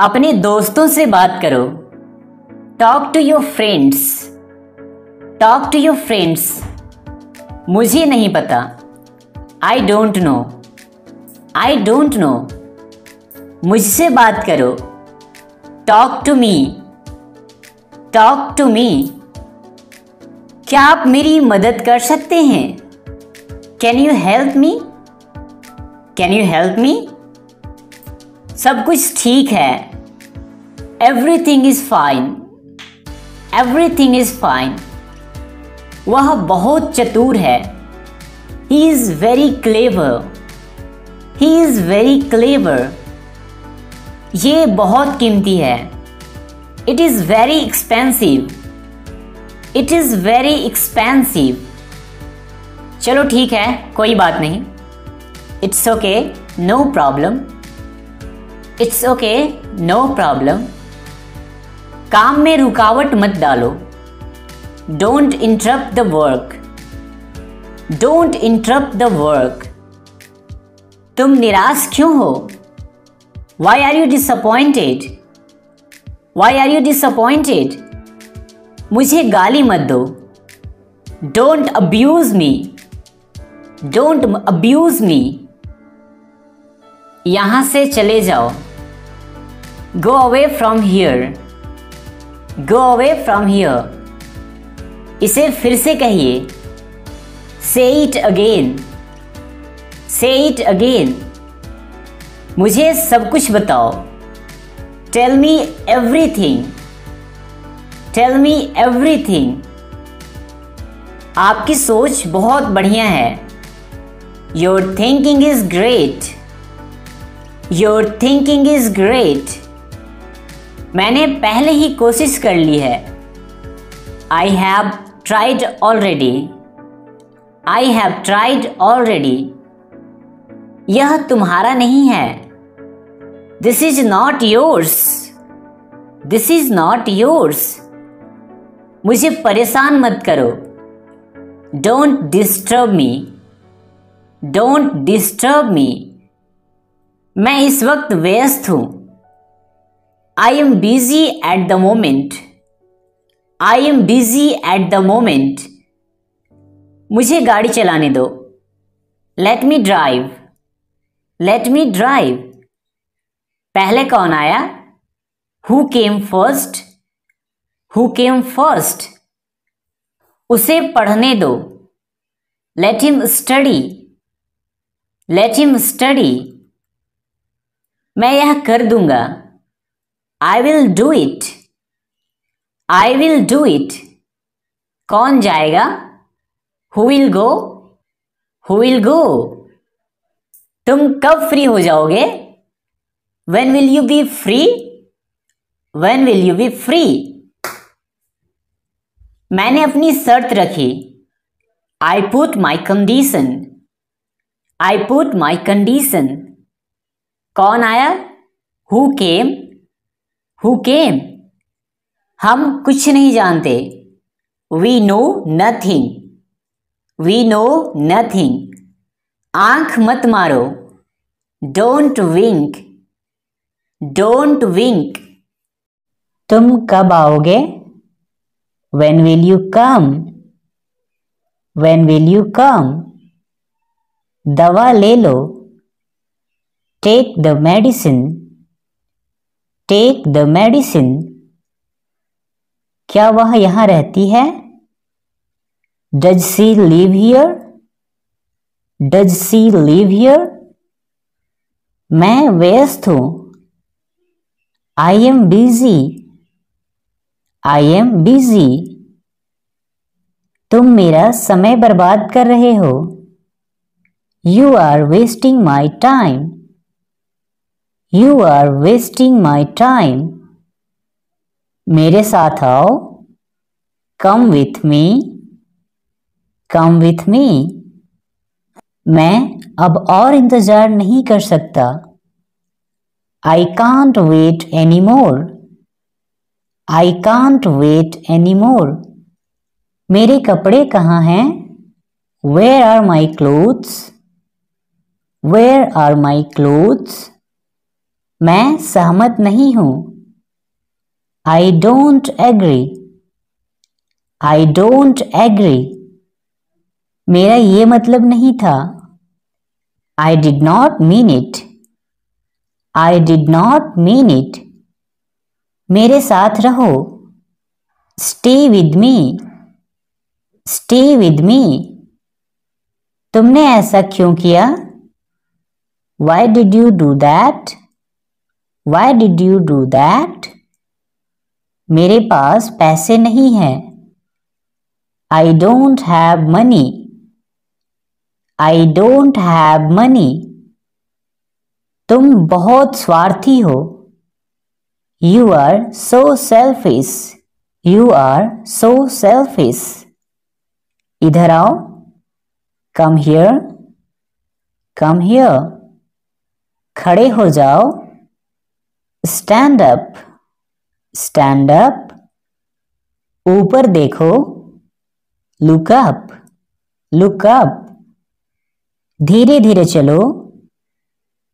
अपने दोस्तों से बात करो। Talk to your friends talk to your friends मुझे नहीं पता। I don't know I don't know मुझसे बात करो। Talk to me talk to me क्या आप मेरी मदद कर सकते हैं? Can you help me can you help me सब कुछ ठीक है। Everything is fine everything is fine वह बहुत चतुर है. He is very clever he is very clever ये बहुत कीमती है. It is very expensive it is very expensive चलो ठीक है, कोई बात नहीं. It's okay no problem it's okay no problem काम में रुकावट मत डालो। Don't interrupt the work don't interrupt the work तुम निराश क्यों हो? Why are you disappointed why are you disappointed मुझे गाली मत दो। Don't abuse me don't abuse me यहाँ से चले जाओ। Go away from here. Go away from here. इसे फिर से कहिए। Say it again say it again मुझे सब कुछ बताओ। Tell me everything tell me everything आपकी सोच बहुत बढ़िया है। Your thinking is great your thinking is great मैंने पहले ही कोशिश कर ली है। I have tried already I have tried already यह तुम्हारा नहीं है। This is not yours this is not yours मुझे परेशान मत करो। Don't disturb me don't disturb me मैं इस वक्त व्यस्त हूँ। I am busy at the moment. I am busy at the moment. मुझे गाड़ी चलाने दो। Let me drive let me drive पहले कौन आया? Who came first who came first उसे पढ़ने दो। Let him study let him study मैं यह कर दूँगा। I will do it I will do it कौन जाएगा? Who will go who will go तुम कब फ्री हो जाओगे? When will you be free when will you be free मैंने अपनी शर्त रखी। I put my condition I put my condition कौन आया? हु केम हु केम हम कुछ नहीं जानते। We know nothing we know nothing आँख मत मारो। डोंट विंक डोंट विंक तुम कब आओगे? When will you come when will you come दवा ले लो। Take the medicine take the medicine क्या वह यहाँ रहती है? Does she live here does she live here मैं व्यस्त हूँ। I am busy I am busy तुम मेरा समय बर्बाद कर रहे हो। You are wasting my time you are wasting my time मेरे साथ आओ। Come with me come with me मैं अब और इंतज़ार नहीं कर सकता। I can't wait any more I can't wait any more मेरे कपड़े कहाँ हैं? Where are my clothes where are my clothes मैं सहमत नहीं हूँ। I don't agree I don't agree मेरा ये मतलब नहीं था। I did not mean it I did not mean it मेरे साथ रहो। Stay with me stay with me तुमने ऐसा क्यों किया? Why did you do that why did you do that मेरे पास पैसे नहीं हैं। I don't have money I don't have money तुम बहुत स्वार्थी हो। You are so selfish you are so selfish इधर आओ। कम हियर कम हियर खड़े हो जाओ। स्टैंड अप स्टैंड अप ऊपर देखो. लुक अप लुक अप धीरे धीरे चलो.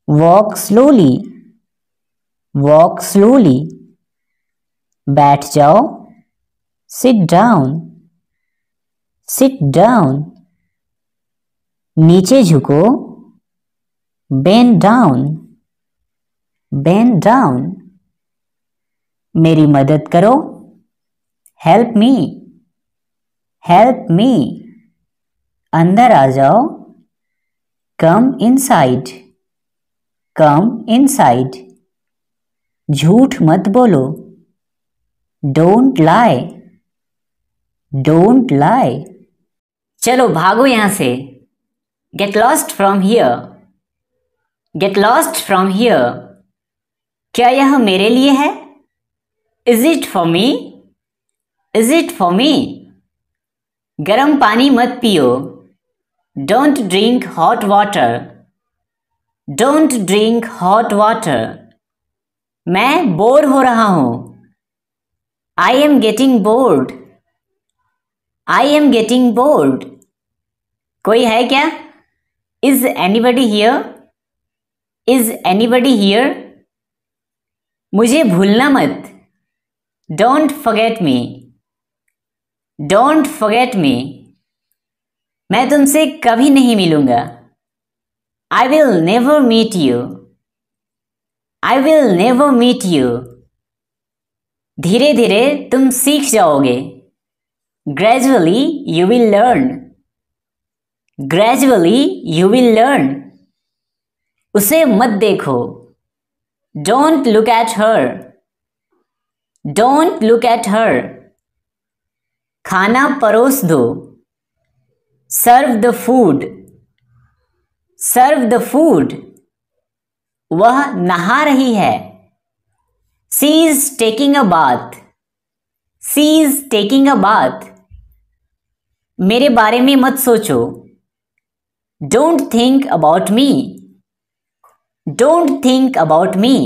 वॉक स्लोली वॉक स्लोली बैठ जाओ. सिट डाउन सिट डाउन नीचे झुको. बेन डाउन बेन डाउन मेरी मदद करो. हेल्प मी हेल्प मी अंदर आ जाओ. कम इनसाइड कम इनसाइड झूठ मत बोलो. डोंट लाई डोंट लाई चलो, भागो यहाँ से. Get lost from here get lost from here क्या यह मेरे लिए है? Is it for me is it for me गर्म पानी मत पियो। Don't drink hot water don't drink hot water मैं बोर हो रहा हूँ। I am getting bored I am getting bored कोई है क्या? Is anybody here is anybody here मुझे भूलना मत। Don't forget me don't forget me मैं तुमसे कभी नहीं मिलूँगा। I will never meet you I will never meet you धीरे धीरे तुम सीख जाओगे। Gradually you will learn gradually you will learn उसे मत देखो। Don't look at her don't look at her खाना परोस दो. Serve the food serve the food वह नहा रही है. She is taking a bath she is taking a bath मेरे बारे में मत सोचो. Don't think about me don't think about me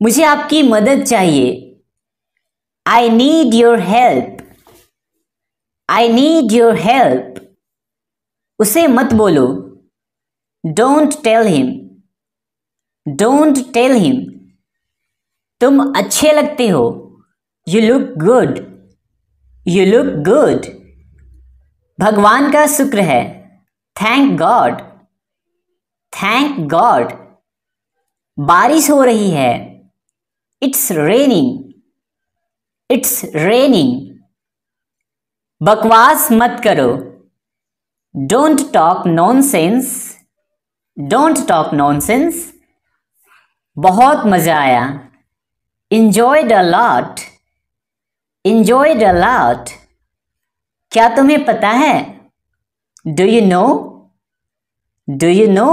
मुझे आपकी मदद चाहिए। I need your help I need your help उसे मत बोलो। Don't tell him don't tell him तुम अच्छे लगते हो। You look good you look good भगवान का शुक्र है। थैंक गॉड थैंक गॉड बारिश हो रही है। इट्स रेनिंग इट्स रेनिंग बकवास मत करो। Don't talk nonsense don't talk nonsense बहुत मज़ा आया। Enjoyed the lot enjoyed the lot क्या तुम्हें पता है? Do you know do you know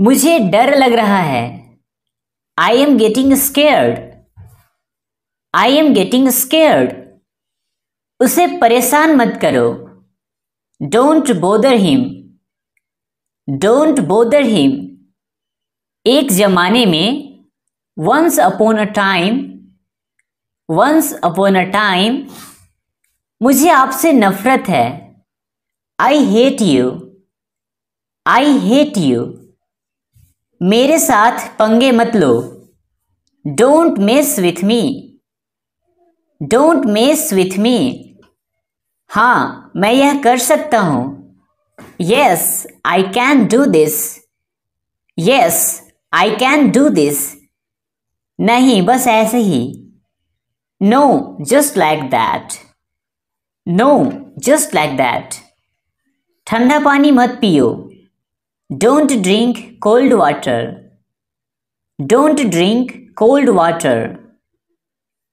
मुझे डर लग रहा है। I am getting scared I am getting scared उसे परेशान मत करो। Don't bother him don't bother him एक जमाने में once upon a time once upon a time मुझे आपसे नफरत है। I hate you I hate you मेरे साथ पंगे मत लो। Don't mess with me don't mess with me हाँ मैं यह कर सकता हूँ। Yes I can do this yes I can do this नहीं, बस ऐसे ही। No just like that no just like that ठंडा पानी मत पियो। Don't drink cold water don't drink cold water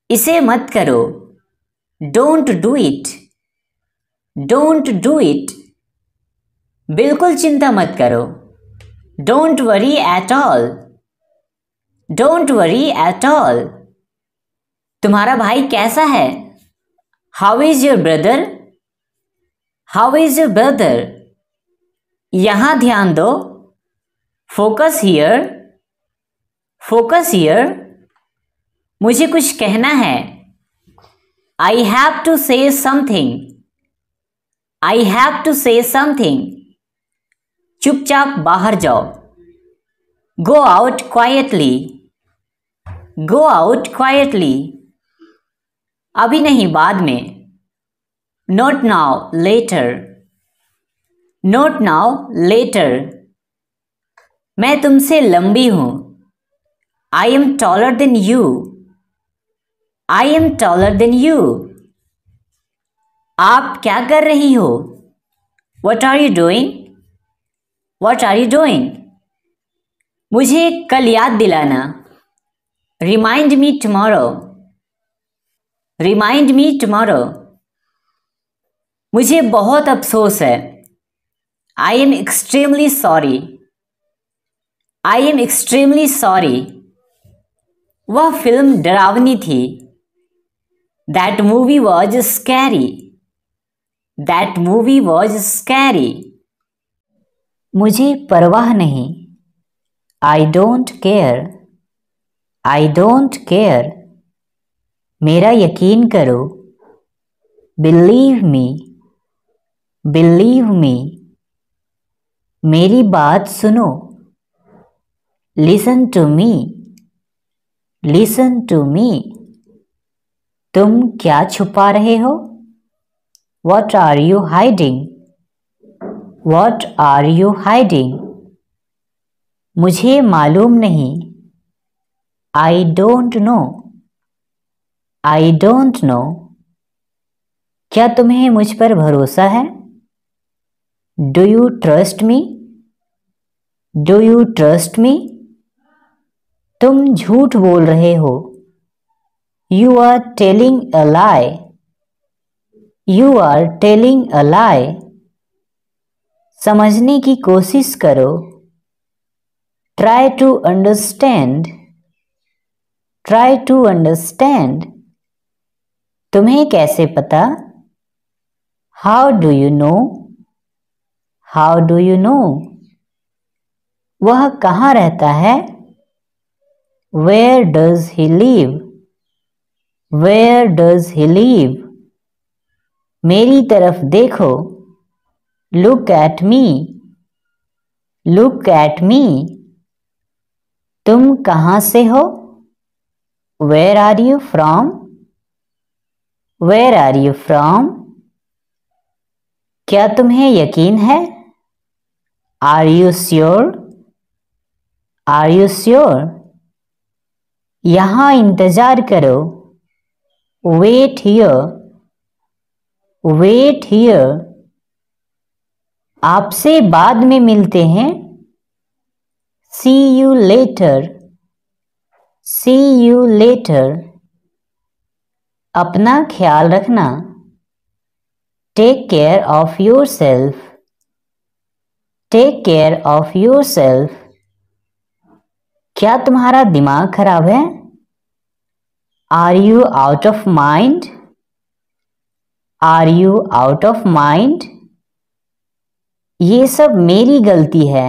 इसे मत करो. Don't do it don't do it बिल्कुल चिंता मत करो. Don't worry at all don't worry at all तुम्हारा भाई कैसा है? How is your brother how is your brother यहाँ ध्यान दो। फोकस हियर फोकस हियर मुझे कुछ कहना है। I have to say something I have to say something चुपचाप बाहर जाओ। Go out quietly go out quietly अभी नहीं, बाद में। Not now later not now later मैं तुमसे लंबी हूँ। I am taller than you I am taller than you आप क्या कर रही हो? What are you doing what are you doing मुझे कल याद दिलाना। Remind me tomorrow remind me tomorrow मुझे बहुत अफसोस है। I am extremely sorry I am extremely sorry वह फ़िल्म डरावनी थी. That movie was scary that movie was scary मुझे परवाह नहीं. I don't care I don't care मेरा यकीन करो. बिलीव मी बिलीव मी मेरी बात सुनो। Listen to me listen to me तुम क्या छुपा रहे हो? What are you hiding what are you hiding मुझे मालूम नहीं। I don't know I don't know क्या तुम्हें मुझ पर भरोसा है? Do you trust me do you trust me तुम झूठ बोल रहे हो। You are telling a lie you are telling a lie समझने की कोशिश करो। Try to understand try to understand तुम्हें कैसे पता? How do you know how do you know वह कहाँ रहता है? Where does he live where does he live मेरी तरफ़ देखो। Look at me look at me तुम कहाँ से हो? Where are you from where are you from क्या तुम्हें यकीन है? Are you sure are you sure यहाँ इंतज़ार करो। वेट हियर वेट हियर आपसे बाद में मिलते हैं। See you later see you later अपना ख्याल रखना। Take care of yourself take care of yourself क्या तुम्हारा दिमाग खराब है? Are you out of mind are you out of mind ये सब मेरी गलती है।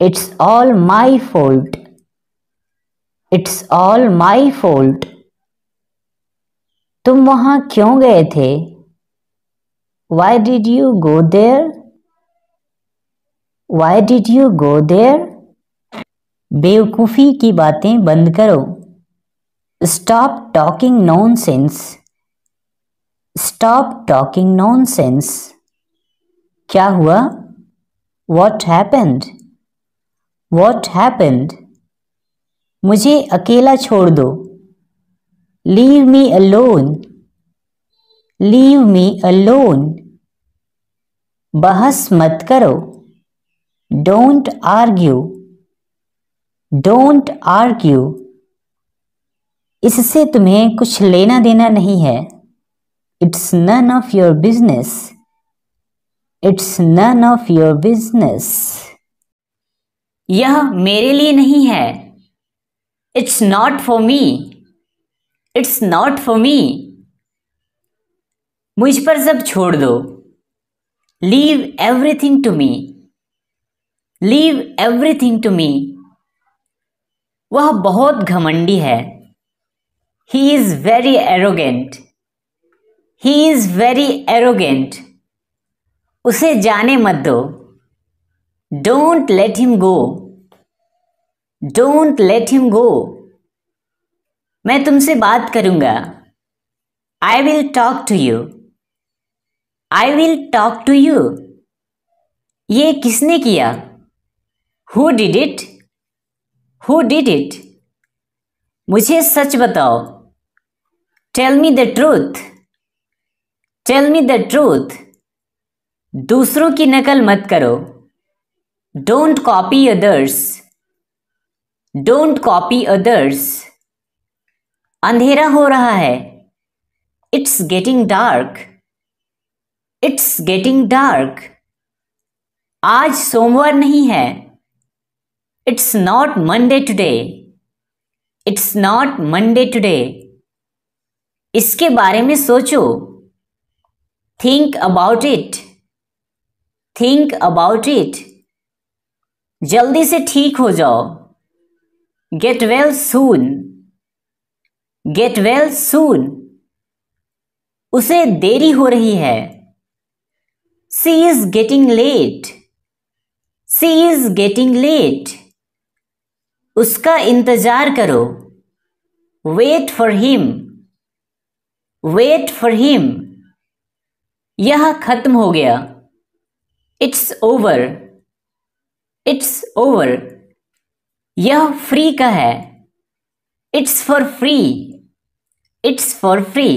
It's all my fault it's all my fault तुम वहाँ क्यों गए थे? Why did you go there why did you go there बेवकूफ़ी की बातें बंद करो। Stop talking nonsense stop talking nonsense क्या हुआ? वॉट हैपेंड वॉट हैपेंड मुझे अकेला छोड़ दो। Leave me alone leave me alone बहस मत करो। डोंट आर्ग्यू डोंट आर्ग्यू इससे तुम्हें कुछ लेना देना नहीं है। It's none of your business it's none of your business यह मेरे लिए नहीं है। It's not for me it's not for me मुझ पर सब छोड़ दो। Leave everything to me leave everything to me वह बहुत घमंडी है। He is very arrogant he is very arrogant उसे जाने मत दो। Don't let him go don't let him go मैं तुमसे बात करूँगा। I will talk to you I will talk to you ये किसने किया? Who did it who did it मुझे सच बताओ। Tell me the truth tell me the truth दूसरों की नकल मत करो। Don't copy others don't copy others अंधेरा हो रहा है। It's getting dark it's getting dark आज सोमवार नहीं है। It's not Monday today it's not Monday today इसके बारे में सोचो. Think about it think about it जल्दी से ठीक हो जाओ. Get well soon get well soon उसे देरी हो रही है. She is getting late. She is getting late. उसका इंतज़ार करो। Wait for him wait for him यह खत्म हो गया। इट्स ओवर इट्स ओवर यह फ्री का है। It's for free it's for free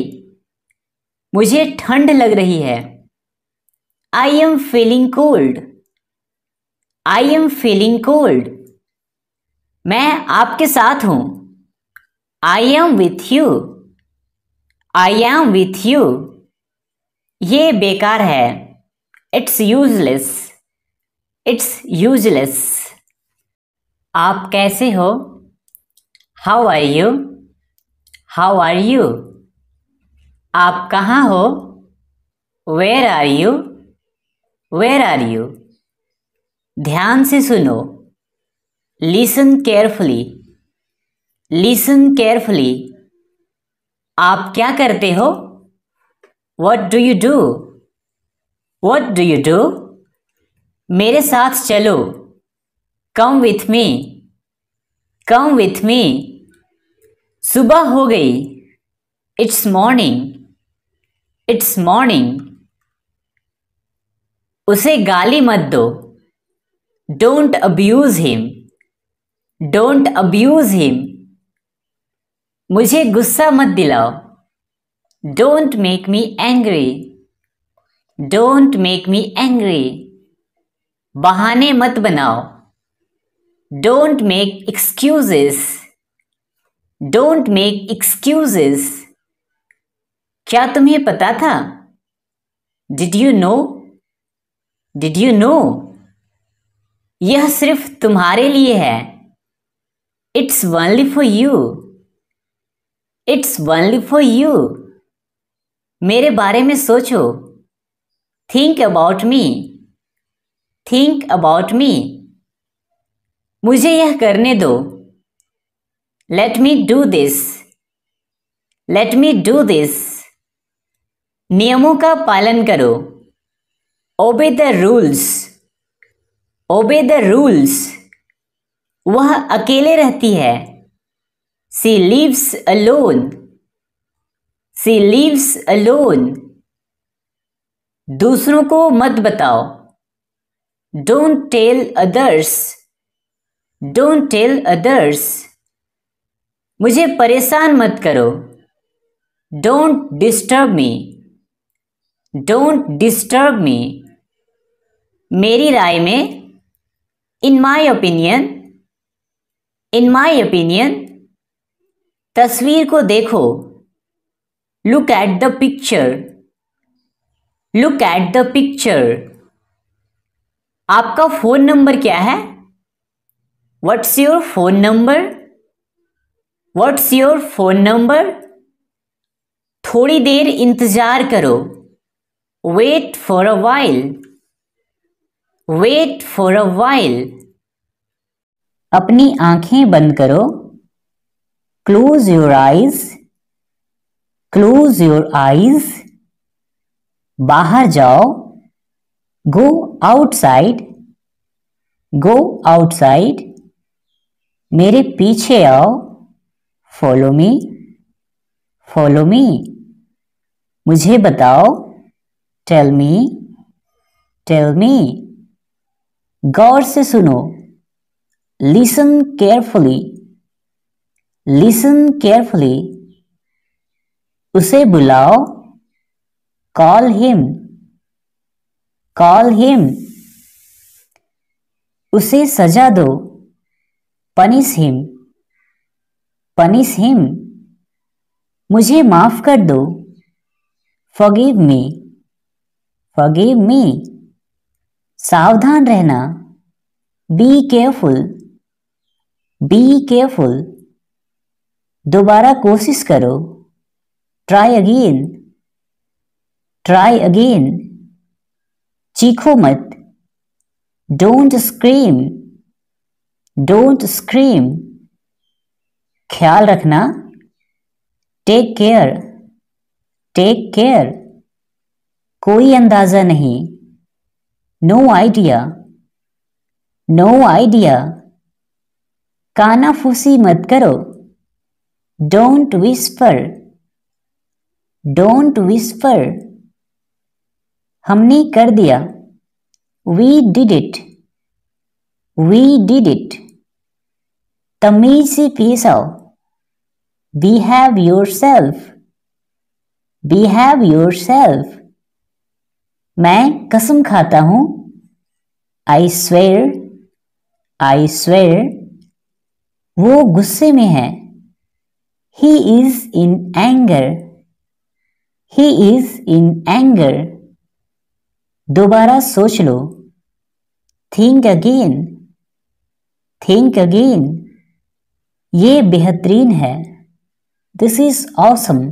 मुझे ठंड लग रही है। I am feeling cold I am feeling cold मैं आपके साथ हूँ। I am with you I am with you ये बेकार है। इट्स यूजलेस इट्स यूजलेस आप कैसे हो? How are you how are you आप कहाँ हो? Where are you where are you ध्यान से सुनो। लिसन केयरफुली लिसन केयरफुली आप क्या करते हो? What do you do what do you do मेरे साथ चलो। Come with me come with me सुबह हो गई। इट्स मॉर्निंग इट्स मॉर्निंग उसे गाली मत दो। Don't abuse him don't abuse him मुझे गुस्सा मत दिलाओ। Don't make me angry don't make me angry बहाने मत बनाओ। Don't make excuses don't make excuses क्या तुम्हें पता था? Did you know did you know यह सिर्फ़ तुम्हारे लिए है। It's only for you it's only for you मेरे बारे में सोचो. Think about me think about me मुझे यह करने दो. Let me do this let me do this नियमों का पालन करो. Obey the rules. Obey the rules. वह अकेले रहती है। She lives alone she lives alone दूसरों को मत बताओ। Don't tell others don't tell others मुझे परेशान मत करो। Don't disturb me don't disturb me मेरी राय में in my opinion in my opinion तस्वीर को देखो look at the picture look at the picture आपका फ़ोन नंबर क्या है? What's your phone number what's your phone number थोड़ी देर इंतज़ार करो। Wait for a while wait for a while अपनी आँखें बंद करो। Close your eyes close your eyes बाहर जाओ। गो आउटसाइड गो आउटसाइड मेरे पीछे आओ। फॉलो मी फॉलो मी मुझे बताओ। टेल मी टेल मी गौर से सुनो। लिसन केयरफुली लिसन केयरफुली उसे बुलाओ. कॉल हिम कॉल हिम उसे सजा दो. पनिश हिम पनिश हिम मुझे माफ़ कर दो. फॉगिव मी फॉगिव मी सावधान रहना. बी केयरफुल बी केयरफुल दोबारा कोशिश करो. ट्राई अगेन ट्राई अगेन चीखो मत. डोंट स्क्रीम डोंट स्क्रीम ख्याल रखना. टेक केयर टेक केयर कोई अंदाज़ा नहीं. नो आइडिया नो आइडिया काना फूसी मत करो। डोंट विस्पर डोंट विस्पर हमने कर दिया। We did it we did it तमीज से पेश आओ। Behave yourself behave yourself मैं कसम खाता हूँ। आई स्वेर आई स्वेर वो गुस्से में है। He is in anger he is in anger दोबारा सोच लो। थिंक अगेन थिंक अगेन ये बेहतरीन है। This is awesome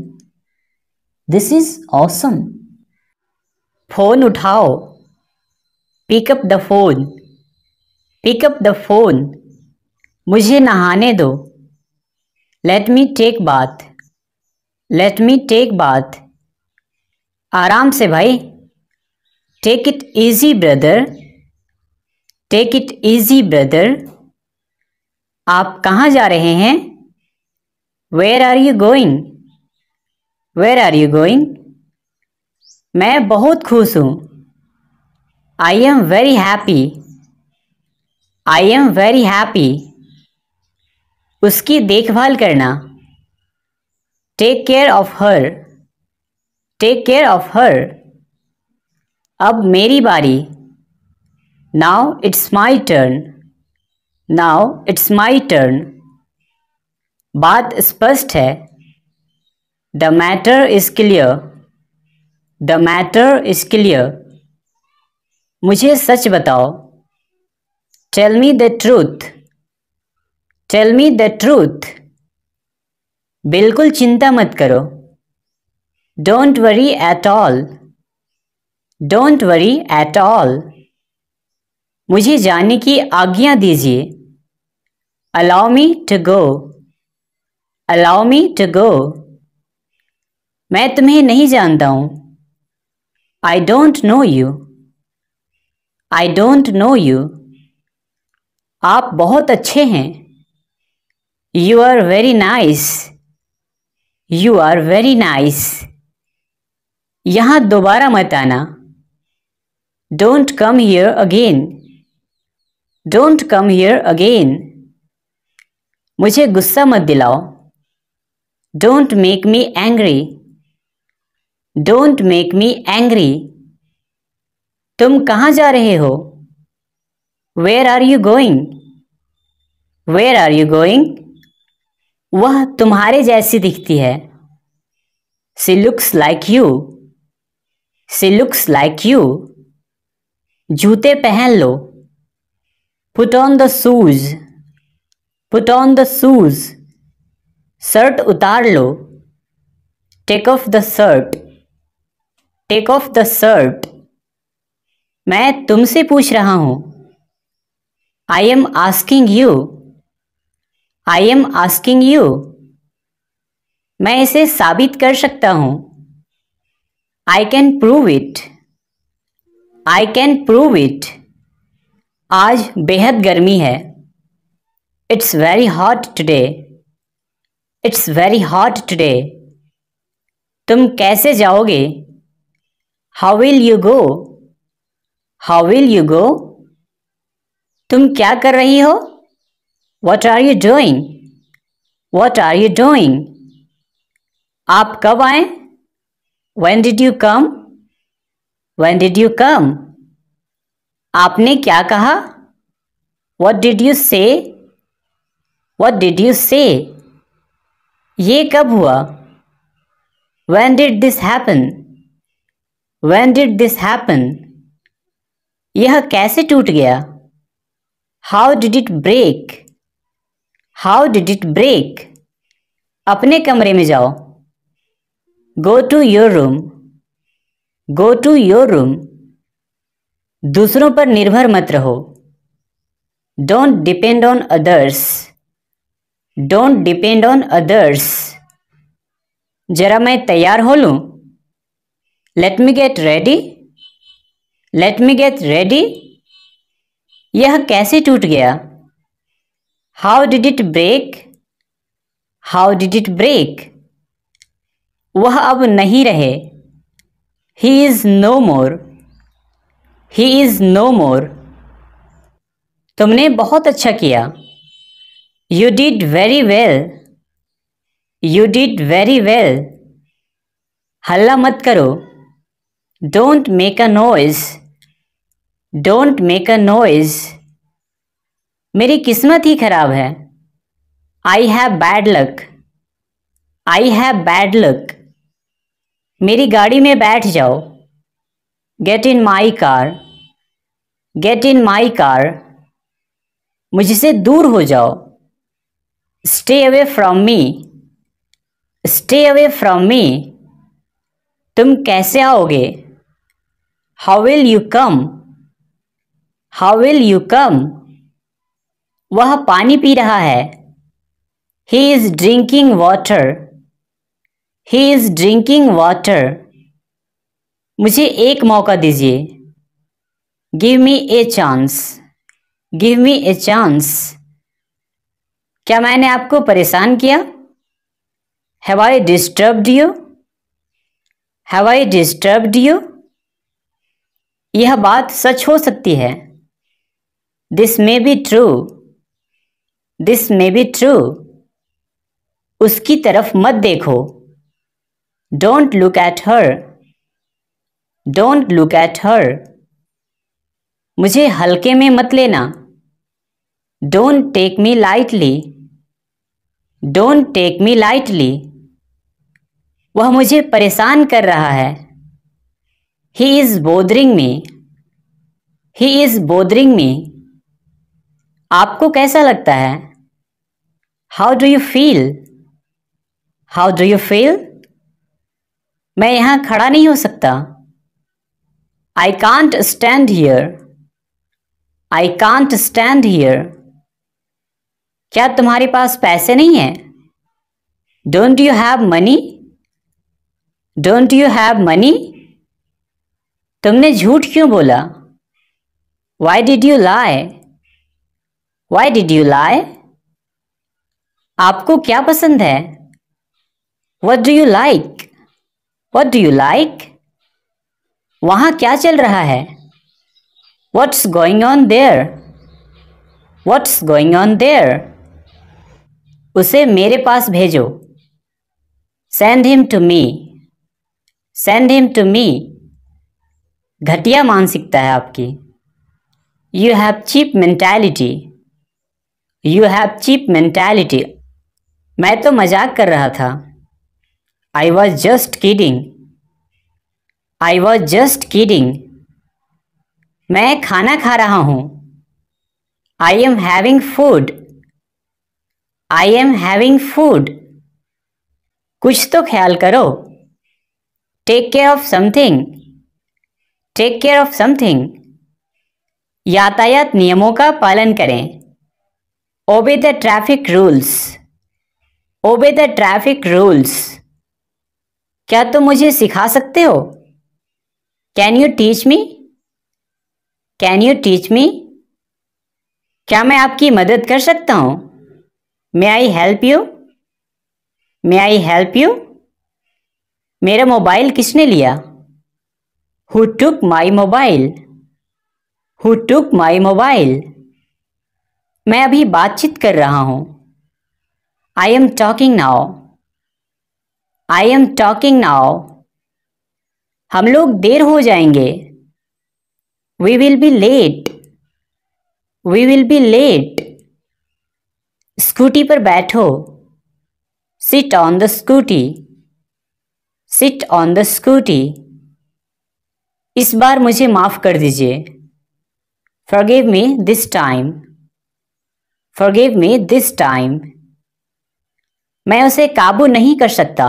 this is awesome phone उठाओ। Pick up the phone pick up the phone मुझे नहाने दो। Let me take bath let me take bath आराम से भाई। Take it easy brother take it easy brother आप कहाँ जा रहे हैं? Where are you going where are you going मैं बहुत खुश हूँ। I am very happy I am very happy उसकी देखभाल करना। Take care of her take care of her अब मेरी बारी। Now it's my turn now it's my turn बात स्पष्ट है। The matter is clear the matter is clear मुझे सच बताओ। Tell me the truth tell me the truth बिल्कुल चिंता मत करो। Don't worry at all don't worry at all मुझे जाने की आज्ञा दीजिए। Allow me to go allow me to go मैं तुम्हें नहीं जानता हूँ। I don't know you I don't know you आप बहुत अच्छे हैं। You are very nice you are very nice यहाँ दोबारा मत आना। Don't come here again don't come here again मुझे गुस्सा मत दिलाओ। Don't make me angry don't make me angry तुम कहाँ जा रहे हो? Where are you going where are you going वह तुम्हारे जैसी दिखती है। She looks like you she looks like you जूते पहन लो। Put on the shoes put on the shoes shirt उतार लो। Take off the shirt take off the shirt मैं तुमसे पूछ रहा हूँ। I am asking you I am asking you मैं इसे साबित कर सकता हूँ। I can prove it I can prove it आज बेहद गर्मी है। It's very hot today it's very hot today तुम कैसे जाओगे? How will you go how will you go तुम क्या कर रही हो? What are you doing what are you doing आप कब आए? When did you come when did you come आपने क्या कहा? What did you say what did you say ये कब हुआ? When did this happen when did this happen यह कैसे टूट गया? How did it break how did it break अपने कमरे में जाओ। Go to your room go to your room दूसरों पर निर्भर मत रहो। Don't depend on others don't depend on others जरा मैं तैयार हो लूँ। Let me get ready let me get ready यह कैसे टूट गया? How did it break how did it break वह अब नहीं रहे। He is no more he is no more तुमने बहुत अच्छा किया। You did very well you did very well हल्ला मत करो। Don't make a noise don't make a noise मेरी किस्मत ही खराब है। I have bad luck I have bad luck मेरी गाड़ी में बैठ जाओ। Get in my car get in my car मुझसे दूर हो जाओ। Stay away from me stay away from me तुम कैसे आओगे? How will you come how will you come वह पानी पी रहा है। He is drinking water he is drinking water मुझे एक मौका दीजिए। Give me a chance give me a chance क्या मैंने आपको परेशान किया? Have I disturbed you have I disturbed you यह बात सच हो सकती है। This may be true this may be true उसकी तरफ़ मत देखो। Don't look at her don't look at her मुझे हल्के में मत लेना। Don't take me lightly don't take me lightly वह मुझे परेशान कर रहा है। He is bothering me he is bothering me आपको कैसा लगता है? How do you feel how do you feel मैं यहाँ खड़ा नहीं हो सकता। I can't stand here I can't stand here क्या तुम्हारे पास पैसे नहीं है? Don't you have money don't you have money तुमने झूठ क्यों बोला? Why did you lie why did you lie आपको क्या पसंद है? What do you like what do you like वहाँ क्या चल रहा है? What's going on there what's going on there उसे मेरे पास भेजो। Send him to me send him to me घटिया मानसिकता है आपकी। You have cheap mentality you have cheap mentality मैं तो मज़ाक कर रहा था। I was just kidding I was just kidding मैं खाना खा रहा हूँ। I am having food I am having food कुछ तो ख्याल करो। Take care of something take care of something यातायात नियमों का पालन करें। Obey the traffic rules obey the traffic rules क्या तुम मुझे सिखा सकते हो? Can you teach me can you teach me क्या मैं आपकी मदद कर सकता हूँ? May I help you may I help you मेरा मोबाइल किसने लिया? Who took my mobile who took my mobile मैं अभी बातचीत कर रहा हूँ। I am talking now I am talking now हम लोग देर हो जाएँगे। We will be late we will be late scooty पर बैठो। Sit on the scooty sit on the scooty इस बार मुझे माफ़ कर दीजिए। Forgive me this time forgive me this time मैं उसे काबू नहीं कर सकता।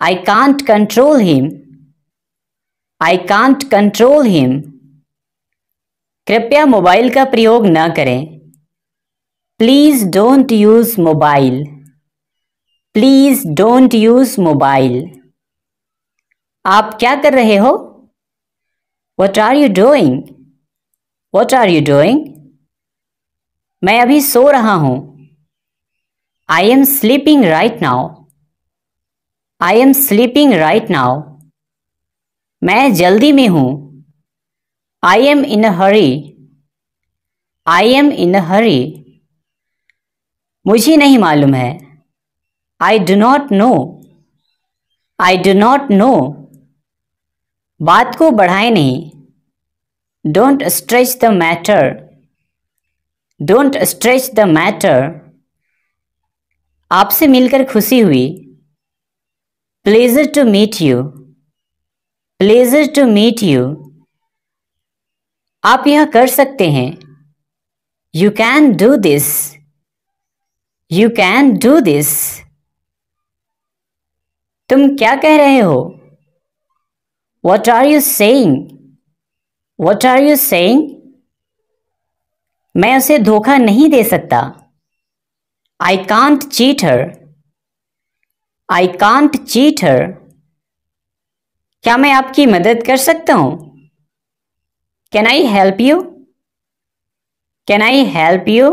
I can't control him I can't control him कृपया मोबाइल का प्रयोग न करें। Please don't use mobile please don't use mobile आप क्या कर रहे हो? What are you doing what are you doing मैं अभी सो रहा हूँ। I am sleeping right now I am sleeping right now मैं जल्दी में हूँ। I am in hurry I am in hurry मुझे नहीं मालूम है। I do not know I do not know बात को बढ़ाए नहीं। Don't stretch the matter don't stretch the matter आपसे मिलकर खुशी हुई। Pleasure to meet you pleasure to meet you आप यह कर सकते हैं। You can do this you can do this तुम क्या कह रहे हो? What are you saying what are you saying मैं उसे धोखा नहीं दे सकता। I can't cheat her I can't cheat her क्या मैं आपकी मदद कर सकता हूँ? Can I help you can I help you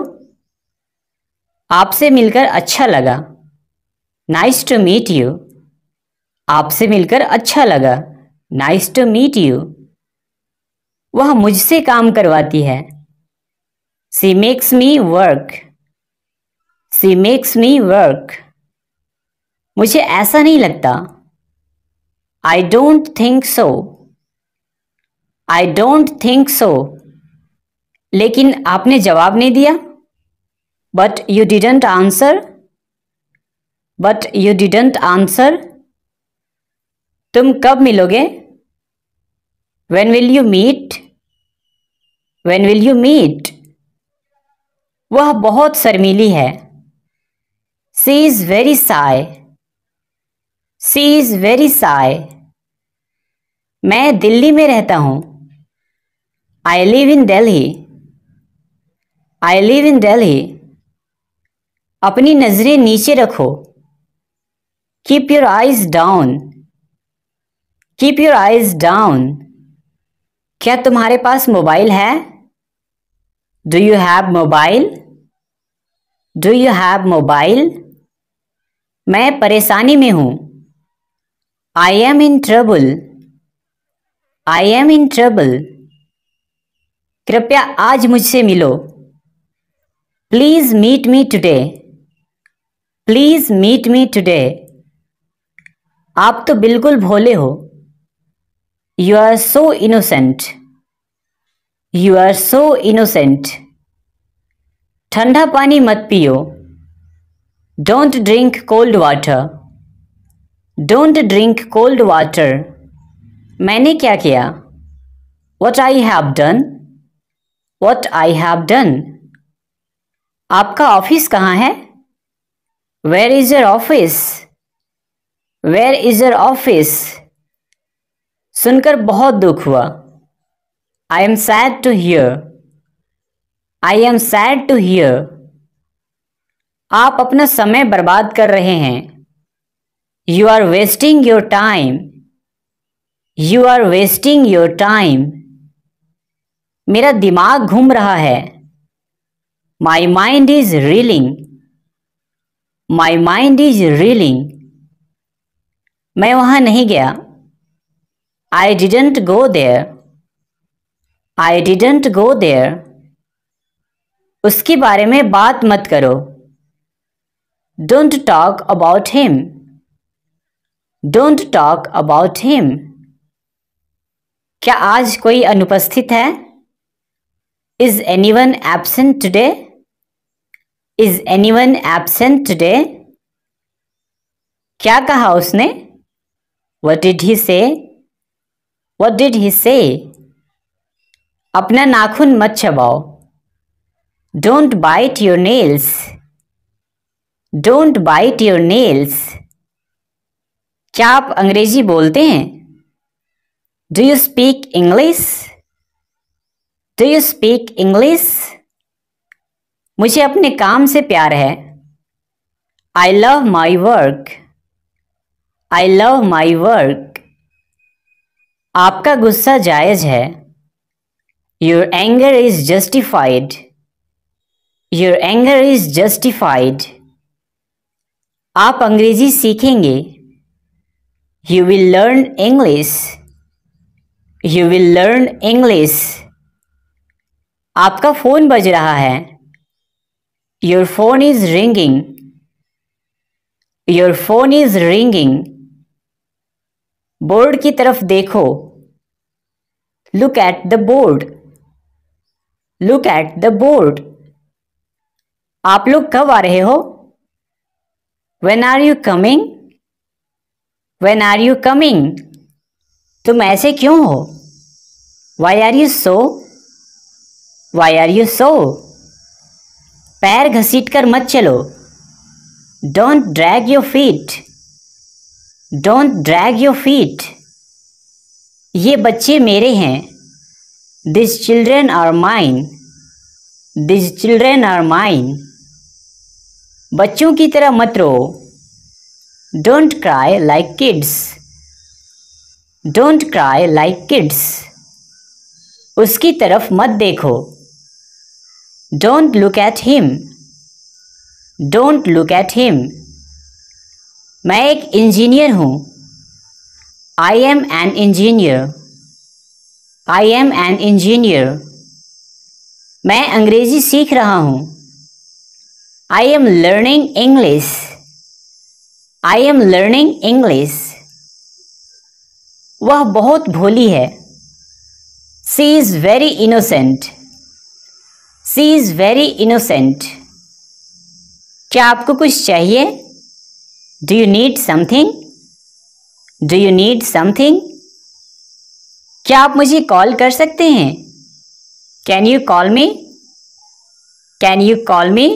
आपसे मिलकर अच्छा लगा। नाइस टू मीट यू आपसे मिलकर अच्छा लगा। नाइस टू मीट यू वह मुझसे काम करवाती है। She makes me work she makes me work मुझे ऐसा नहीं लगता। I don't think so I don't think so लेकिन आपने जवाब नहीं दिया। But you didn't answer but you didn't answer तुम कब मिलोगे? When will you meet when will you meet वह बहुत शर्मीली है। She is very shy she is very shy मैं दिल्ली में रहता हूँ। I live in Delhi I live in Delhi अपनी नज़रें नीचे रखो। Keep your eyes down keep your eyes down क्या तुम्हारे पास मोबाइल है? Do you have mobile do you have mobile मैं परेशानी में हूँ। I am in trouble I am in trouble कृपया आज मुझसे मिलो। Please meet me today please meet me today आप तो बिल्कुल भोले हो। You are so innocent you are so innocent ठंडा पानी मत पियो don't drink cold water don't drink cold water मैंने क्या किया what I have done what I have done आपका ऑफ़िस कहाँ है where is your office where is your office सुनकर बहुत दुख हुआ I am sad to hear I am sad to hear आप अपना समय बर्बाद कर रहे हैं। You are wasting your time you are wasting your time मेरा दिमाग घूम रहा है। My mind is reeling my mind is reeling मैं वहाँ नहीं गया। I didn't go there I didn't go there उसके बारे में बात मत करो। Don't talk about him don't talk about him क्या आज कोई अनुपस्थित है? Is anyone absent today is anyone absent today क्या कहा उसने? What did he say what did he say अपना नाखून मत चबाओ। Don't bite your nails don't bite your nails क्या आप अंग्रेज़ी बोलते हैं? Do you speak English do you speak English मुझे अपने काम से प्यार है। I love my work I love my work आपका गुस्सा जायज़ है। Your anger is justified your anger is justified आप अंग्रेज़ी सीखेंगे। You will learn English you will learn English आपका फ़ोन बज रहा है। Your phone is ringing your phone is ringing board की तरफ़ देखो। Look at the board look at the board आप लोग कब आ रहे हो? When are you coming when are you coming तुम ऐसे क्यों हो? Why are you so why are you so पैर घसीट कर मत चलो। Don't drag your feet don't drag your feet ये बच्चे मेरे हैं। This children are mine this children are mine बच्चों की तरह मत रो। Don't cry like kids don't cry like kids उसकी तरफ़ मत देखो। Don't look at him don't look at him मैं एक इंजीनियर हूँ। I am an engineer I am an engineer मैं अंग्रेज़ी सीख रहा हूँ। I am learning English I am learning English वह बहुत भोली है। She is very innocent she is very innocent क्या आपको कुछ चाहिए? Do you need something do you need something क्या आप मुझे कॉल कर सकते हैं? Can you call me can you call me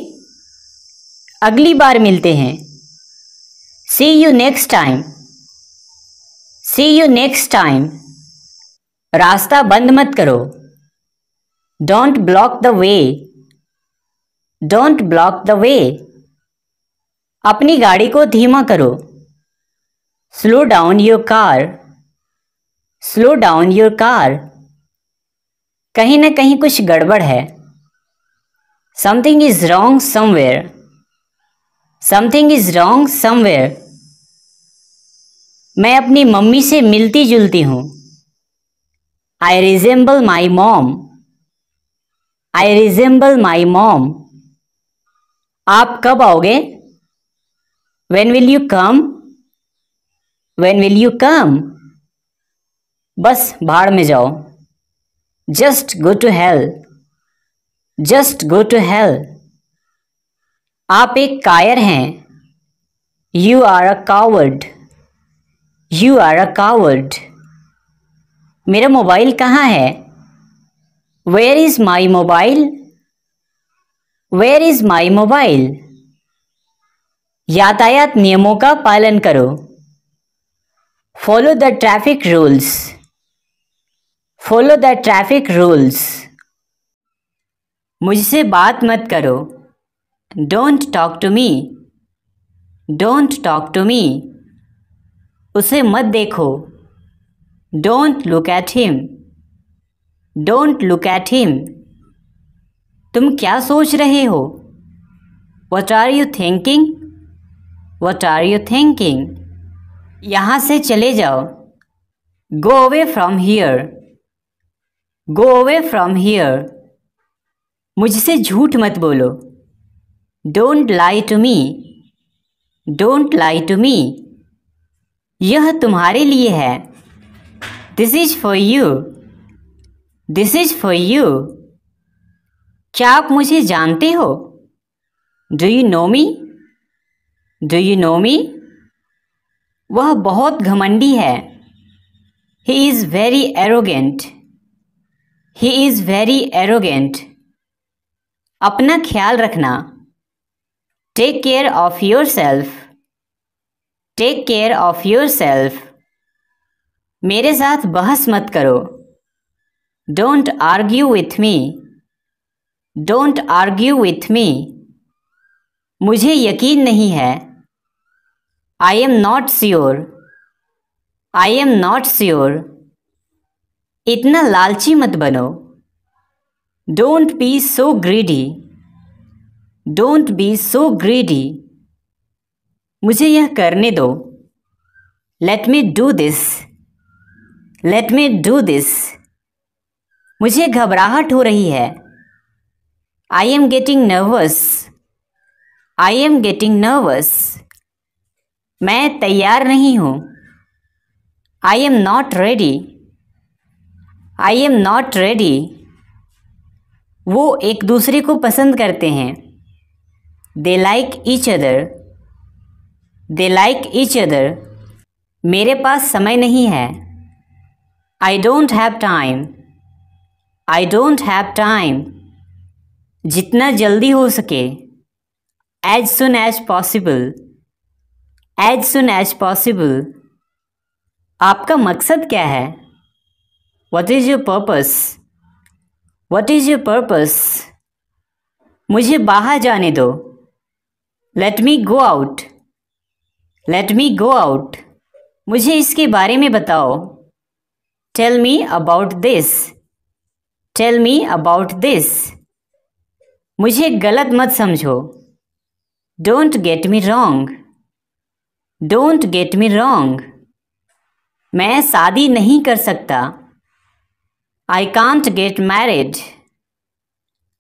अगली बार मिलते हैं। See you next time see you next time रास्ता बंद मत करो। Don't block the way don't block the way अपनी गाड़ी को धीमा करो। Slow down your car slow down your car कहीं ना कहीं कुछ गड़बड़ है। Something is wrong somewhere something is wrong somewhere मैं अपनी मम्मी से मिलती जुलती हूँ। I resemble my mom I resemble my mom आप कब आओगे? When will you come when will you come बस भाड़ में जाओ। Just go to hell just go to hell आप एक कायर हैं। You are a coward you are a coward मेरा मोबाइल कहाँ है? Where is my mobile where is my mobile यातायात नियमों का पालन करो। Follow the traffic rules follow the traffic rules मुझसे बात मत करो। Don't talk to me don't talk to me उसे मत देखो। Don't look at him don't look at him तुम क्या सोच रहे हो? What are you thinking what are you thinking यहाँ से चले जाओ। Go away from here go away from here मुझसे झूठ मत बोलो। Don't lie to me don't lie to me यह तुम्हारे लिए है। This is for you this is for you क्या आप मुझे जानते हो? Do you know me do you know me वह बहुत घमंडी है। He is very arrogant he is very arrogant अपना ख्याल रखना। Take care of yourself take care of yourself मेरे साथ बहस मत करो। Don't argue with me don't argue with me मुझे यकीन नहीं है। I am not sure I am not sure इतना लालची मत बनो। Don't be so greedy don't be so greedy मुझे यह करने दो। Let me do this let me do this मुझे घबराहट हो रही है। I am getting nervous I am getting nervous मैं तैयार नहीं हूँ। I am not ready I am not ready वो एक दूसरे को पसंद करते हैं। They like each other they like each other मेरे पास समय नहीं है। I don't have time I don't have time जितना जल्दी हो सके। As soon as possible as soon as possible आपका मकसद क्या है? What is your purpose what is your purpose मुझे बाहर जाने दो। Let me go out let me go out मुझे इसके बारे में बताओ। Tell me about this tell me about this मुझे गलत मत समझो। Don't get me wrong don't get me wrong मैं शादी नहीं कर सकता। I can't get married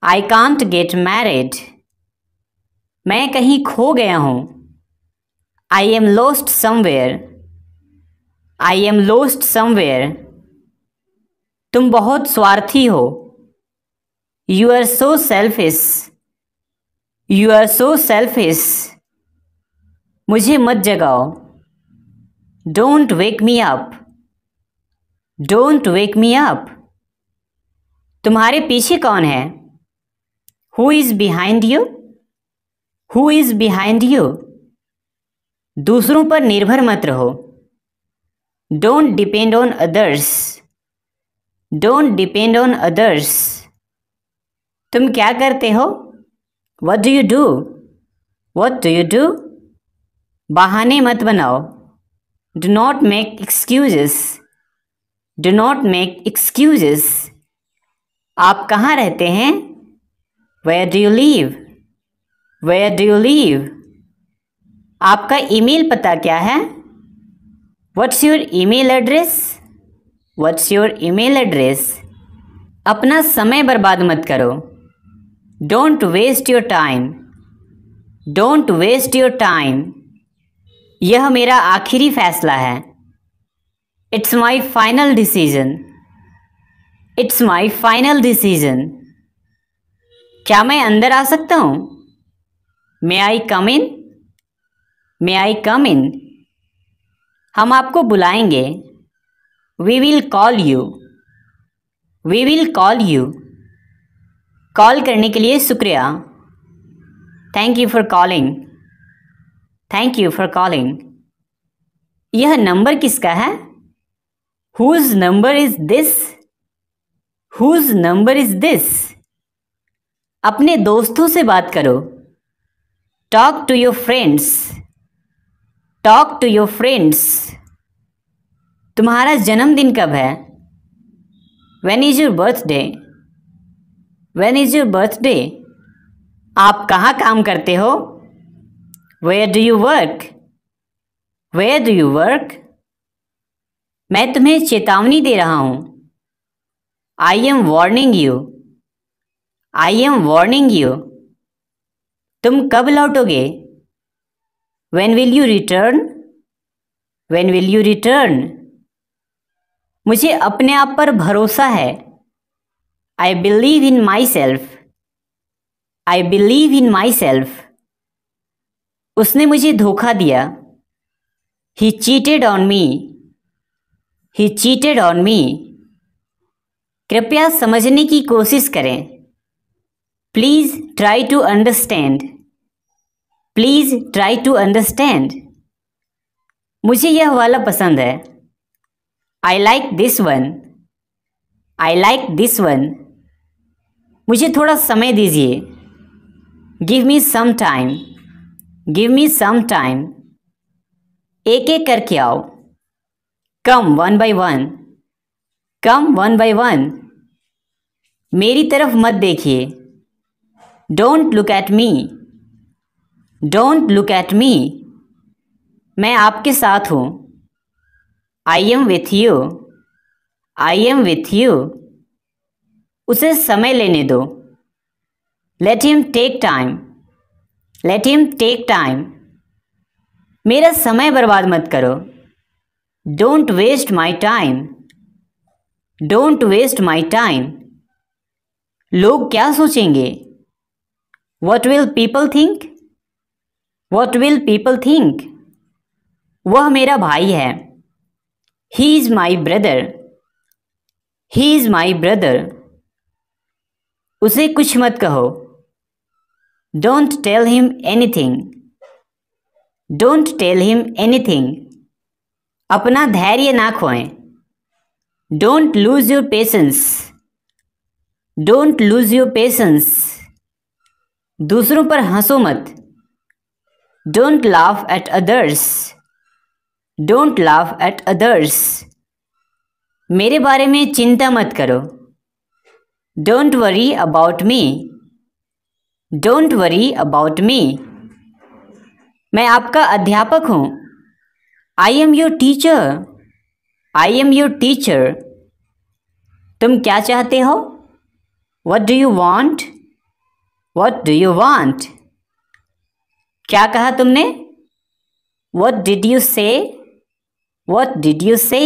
I can't get married मैं कहीं खो गया हूँ। I am lost somewhere I am lost somewhere तुम बहुत स्वार्थी हो। You are so selfish you are so selfish मुझे मत जगाओ। Don't wake me up don't wake me up तुम्हारे पीछे कौन है? Who is behind you who is behind you दूसरों पर निर्भर मत रहो। Don't depend on others don't depend on others तुम क्या करते हो? What do you do what do you do बहाने मत बनाओ। Do not make excuses do not make excuses आप कहाँ रहते हैं? Where do you live where do you live आपका ईमेल पता क्या है? What's your email address what's your email address अपना समय बर्बाद मत करो। Don't waste your time don't waste your time यह मेरा आखिरी फैसला है। It's my final decision it's my final decision क्या मैं अंदर आ सकता हूँ? May I come in may I come in हम आपको बुलाएँगे। We will call you we will call you call करने के लिए शुक्रिया। Thank you for calling thank you for calling यह नंबर किसका है? Whose number is this whose number is this अपने दोस्तों से बात करो। Talk to your friends talk to your friends तुम्हारा जन्मदिन कब है? When is your birthday when is your birthday आप कहाँ काम करते हो? Where do you work where do you work मैं तुम्हें चेतावनी दे रहा हूँ। I am warning you I am warning you तुम कब लौटोगे? When will you return when will you return मुझे अपने आप पर भरोसा है। I believe in myself I believe in myself उसने मुझे धोखा दिया। He cheated on me he cheated on me कृपया समझने की कोशिश करें। Please try to understand please try to understand मुझे यह वाला पसंद है। I like this one I like this one मुझे थोड़ा समय दीजिए। Give me some time give me some time एक एक करके आओ। Come one by one come one by one. मेरी तरफ़ मत देखिए। Don't look at me don't look at me मैं आपके साथ हूँ। I am with you I am with you उसे समय लेने दो। Let him take time let him take time मेरा समय बर्बाद मत करो। Don't waste my time don't waste my time लोग क्या सोचेंगे? What will people think what will people think वह मेरा भाई है। He is my brother he is my brother उसे कुछ मत कहो। Don't tell him anything don't tell him anything अपना धैर्य ना खोएँ। Don't lose your patience don't lose your patience दूसरों पर हंसो मत. Don't laugh at others don't laugh at others मेरे बारे में चिंता मत करो. Don't worry about me don't worry about me मैं आपका अध्यापक हूँ. I am your teacher I am your teacher तुम क्या चाहते हो? What do you want what do you want क्या कहा तुमने? What did you say what did you say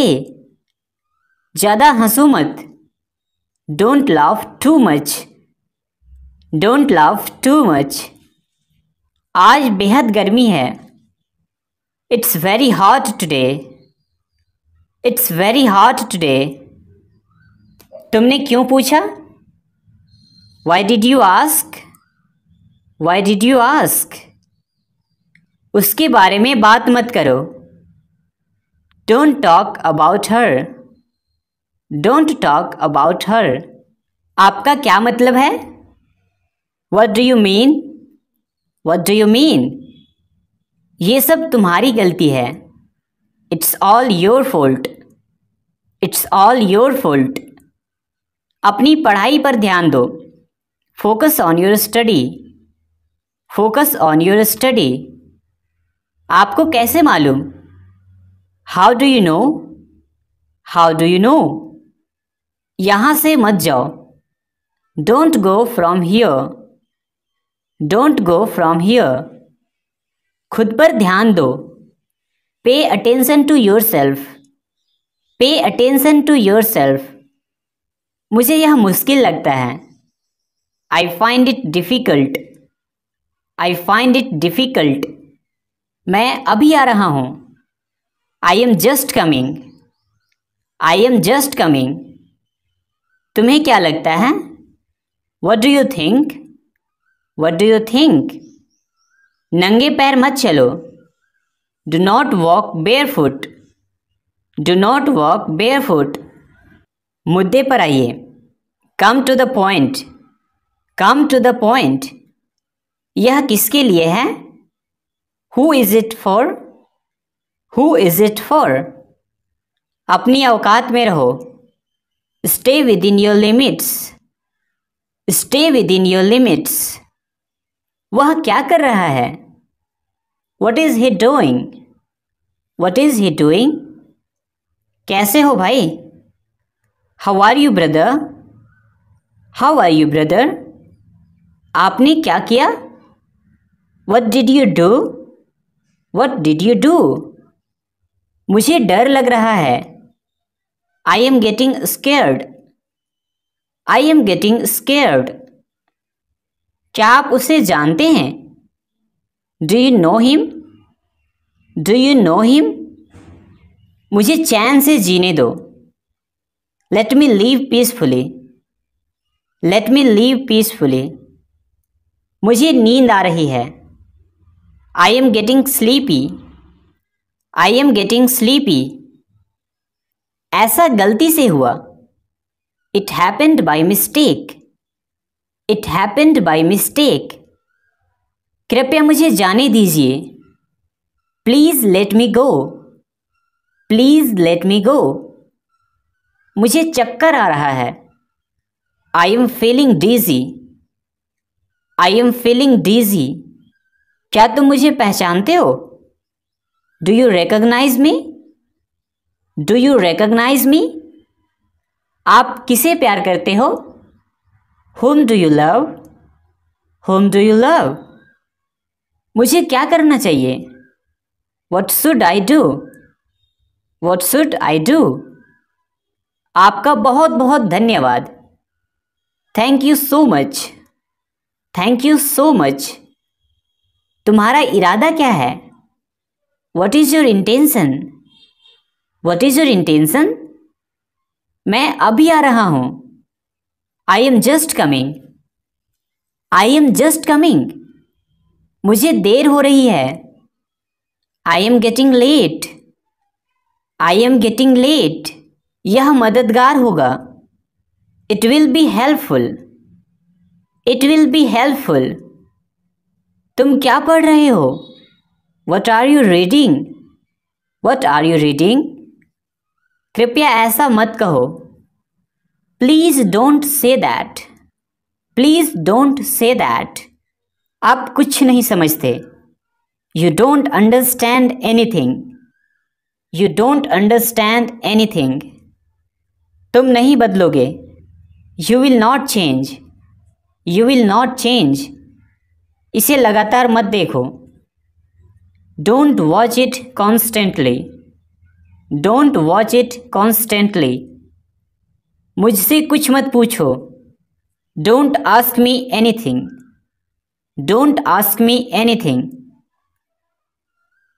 ज़्यादा हंसू मत। Don't laugh too much don't laugh too much आज बेहद गर्मी है। It's very hot today it's very hot today तुमने क्यों पूछा? Why did you ask why did you ask उसके बारे में बात मत करो। Don't talk about her don't talk about her आपका क्या मतलब है? What do you mean what do you mean ये सब तुम्हारी गलती है। It's all your fault it's all your fault अपनी पढ़ाई पर ध्यान दो। Focus on your study focus on your study आपको कैसे मालूम? How do you know how do you know यहाँ से मत जाओ। Don't go from here don't go from here खुद पर ध्यान दो। Pay attention to yourself pay attention to yourself मुझे यह मुश्किल लगता है। I find it difficult I find it difficult मैं अभी आ रहा हूँ। I am just coming I am just coming तुम्हें क्या लगता है? What do you think what do you think नंगे पैर मत चलो। Walk barefoot do not walk barefoot मुद्दे पर आइए। Come to the point come to the point यह किसके लिए है? Who is it for who is it for अपनी अवकात में रहो। Stay within your limits stay within your limits वह क्या कर रहा है? What is he doing what is he doing कैसे हो भाई? How are you brother how are you brother आपने क्या किया? What did you do what did you do मुझे डर लग रहा है। I am getting scared I am getting scared क्या आप उसे जानते हैं? Do you know him do you know him मुझे चैन से जीने दो। Let me leave peacefully let me leave peacefully मुझे नींद आ रही है। I am getting sleepy I am getting sleepy ऐसा गलती से हुआ। It happened by mistake it happened by mistake कृपया मुझे जाने दीजिए। Please let me go please let me go मुझे चक्कर आ रहा है। I am feeling dizzy I am feeling dizzy क्या तुम मुझे पहचानते हो? Do you recognise me do you recognise me आप किसे प्यार करते हो? Whom do you love whom do you love मुझे क्या करना चाहिए? What should I do what should I do आपका बहुत बहुत धन्यवाद। Thank you so much thank you so much तुम्हारा इरादा क्या है? What is your intention what is your intention मैं अभी आ रहा हूँ। I am just coming I am just coming मुझे देर हो रही है। I am getting late I am getting late यह मददगार होगा। It will be helpful it will be helpful तुम क्या पढ़ रहे हो? What are you reading what are you reading कृपया ऐसा मत कहो। Please don't say that please don't say that आप कुछ नहीं समझते। You don't understand anything you don't understand anything तुम नहीं बदलोगे। You will not change you will not change इसे लगातार मत देखो। Don't watch it constantly don't watch it constantly मुझसे कुछ मत पूछो। Don't ask me anything don't ask me anything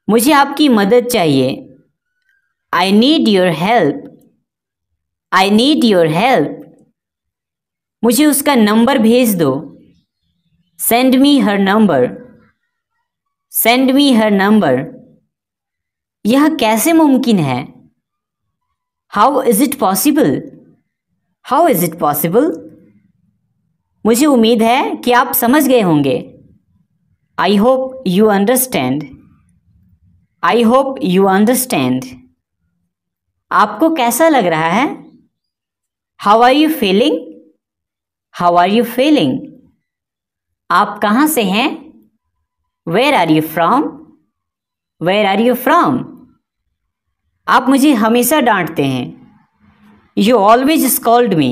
मुझे आपकी मदद चाहिए। I need your help I need your help मुझे उसका नंबर भेज दो। Send me her number send me her number यह कैसे मुमकिन है? How is it possible how is it possible मुझे उम्मीद है कि आप समझ गए होंगे। I hope you understand I hope you understand आपको कैसा लग रहा है? How are you feeling how are you feeling आप कहाँ से हैं? Where are you from where are you from आप मुझे हमेशा डांटते हैं। You always scold me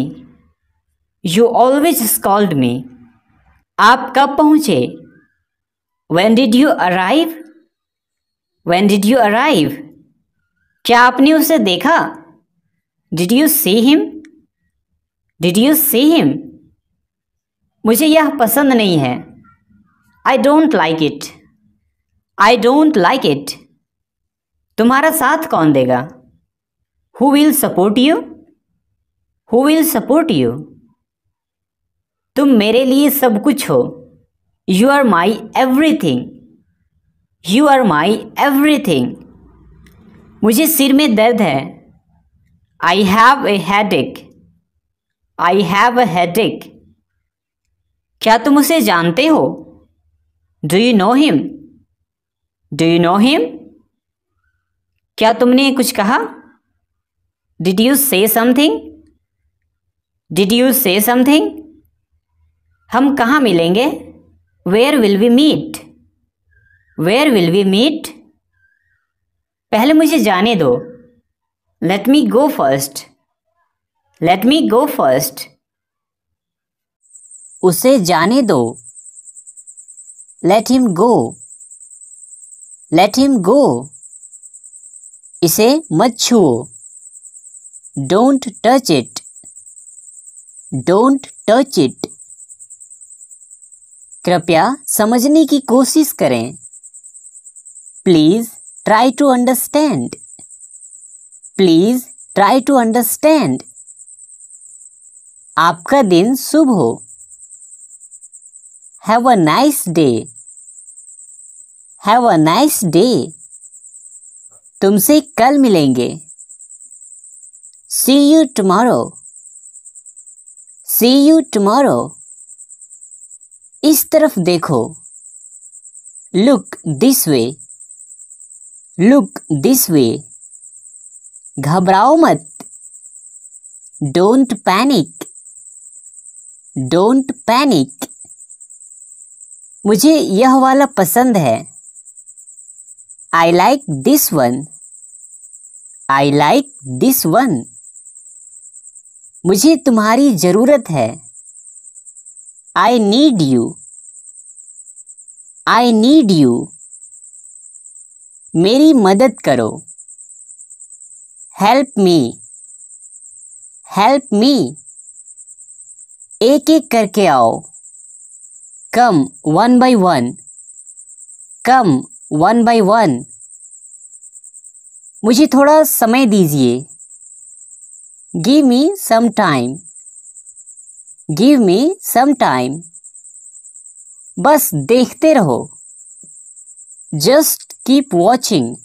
you always scold me आप कब पहुँचे? When did you arrive when did you arrive क्या आपने उसे देखा? Did you see him did you see him मुझे यह पसंद नहीं है। I don't like it I don't like it तुम्हारा साथ कौन देगा? Who will support you who will support you तुम मेरे लिए सब कुछ हो। You are my everything you are my everything मुझे सिर में दर्द है। I have a headache I have a headache क्या तुम उसे जानते हो? Do you know him do you know him क्या तुमने कुछ कहा? Did you say something did you say something हम कहाँ मिलेंगे? Where will we meet where will we meet पहले मुझे जाने दो। Let me go first let me go first उसे जाने दो। Let him go let him go इसे मत छुओ। Don't touch it don't touch it कृपया समझने की कोशिश करें। Please try to understand please try to understand आपका दिन शुभ हो। Have a nice day have a nice day तुमसे कल मिलेंगे। See you tomorrow see you tomorrow इस तरफ़ देखो। Look this way look this way घबराओ मत। डोंट पैनिक डोंट पैनिक मुझे यह वाला पसंद है। I like this one I like this one मुझे तुम्हारी ज़रूरत है। I need you I need you मेरी मदद करो. हेल्प मी हेल्प मी एक एक करके आओ. Come one by one come one by one मुझे थोड़ा समय दीजिए. Give me some time give me some time बस देखते रहो। Just keep watching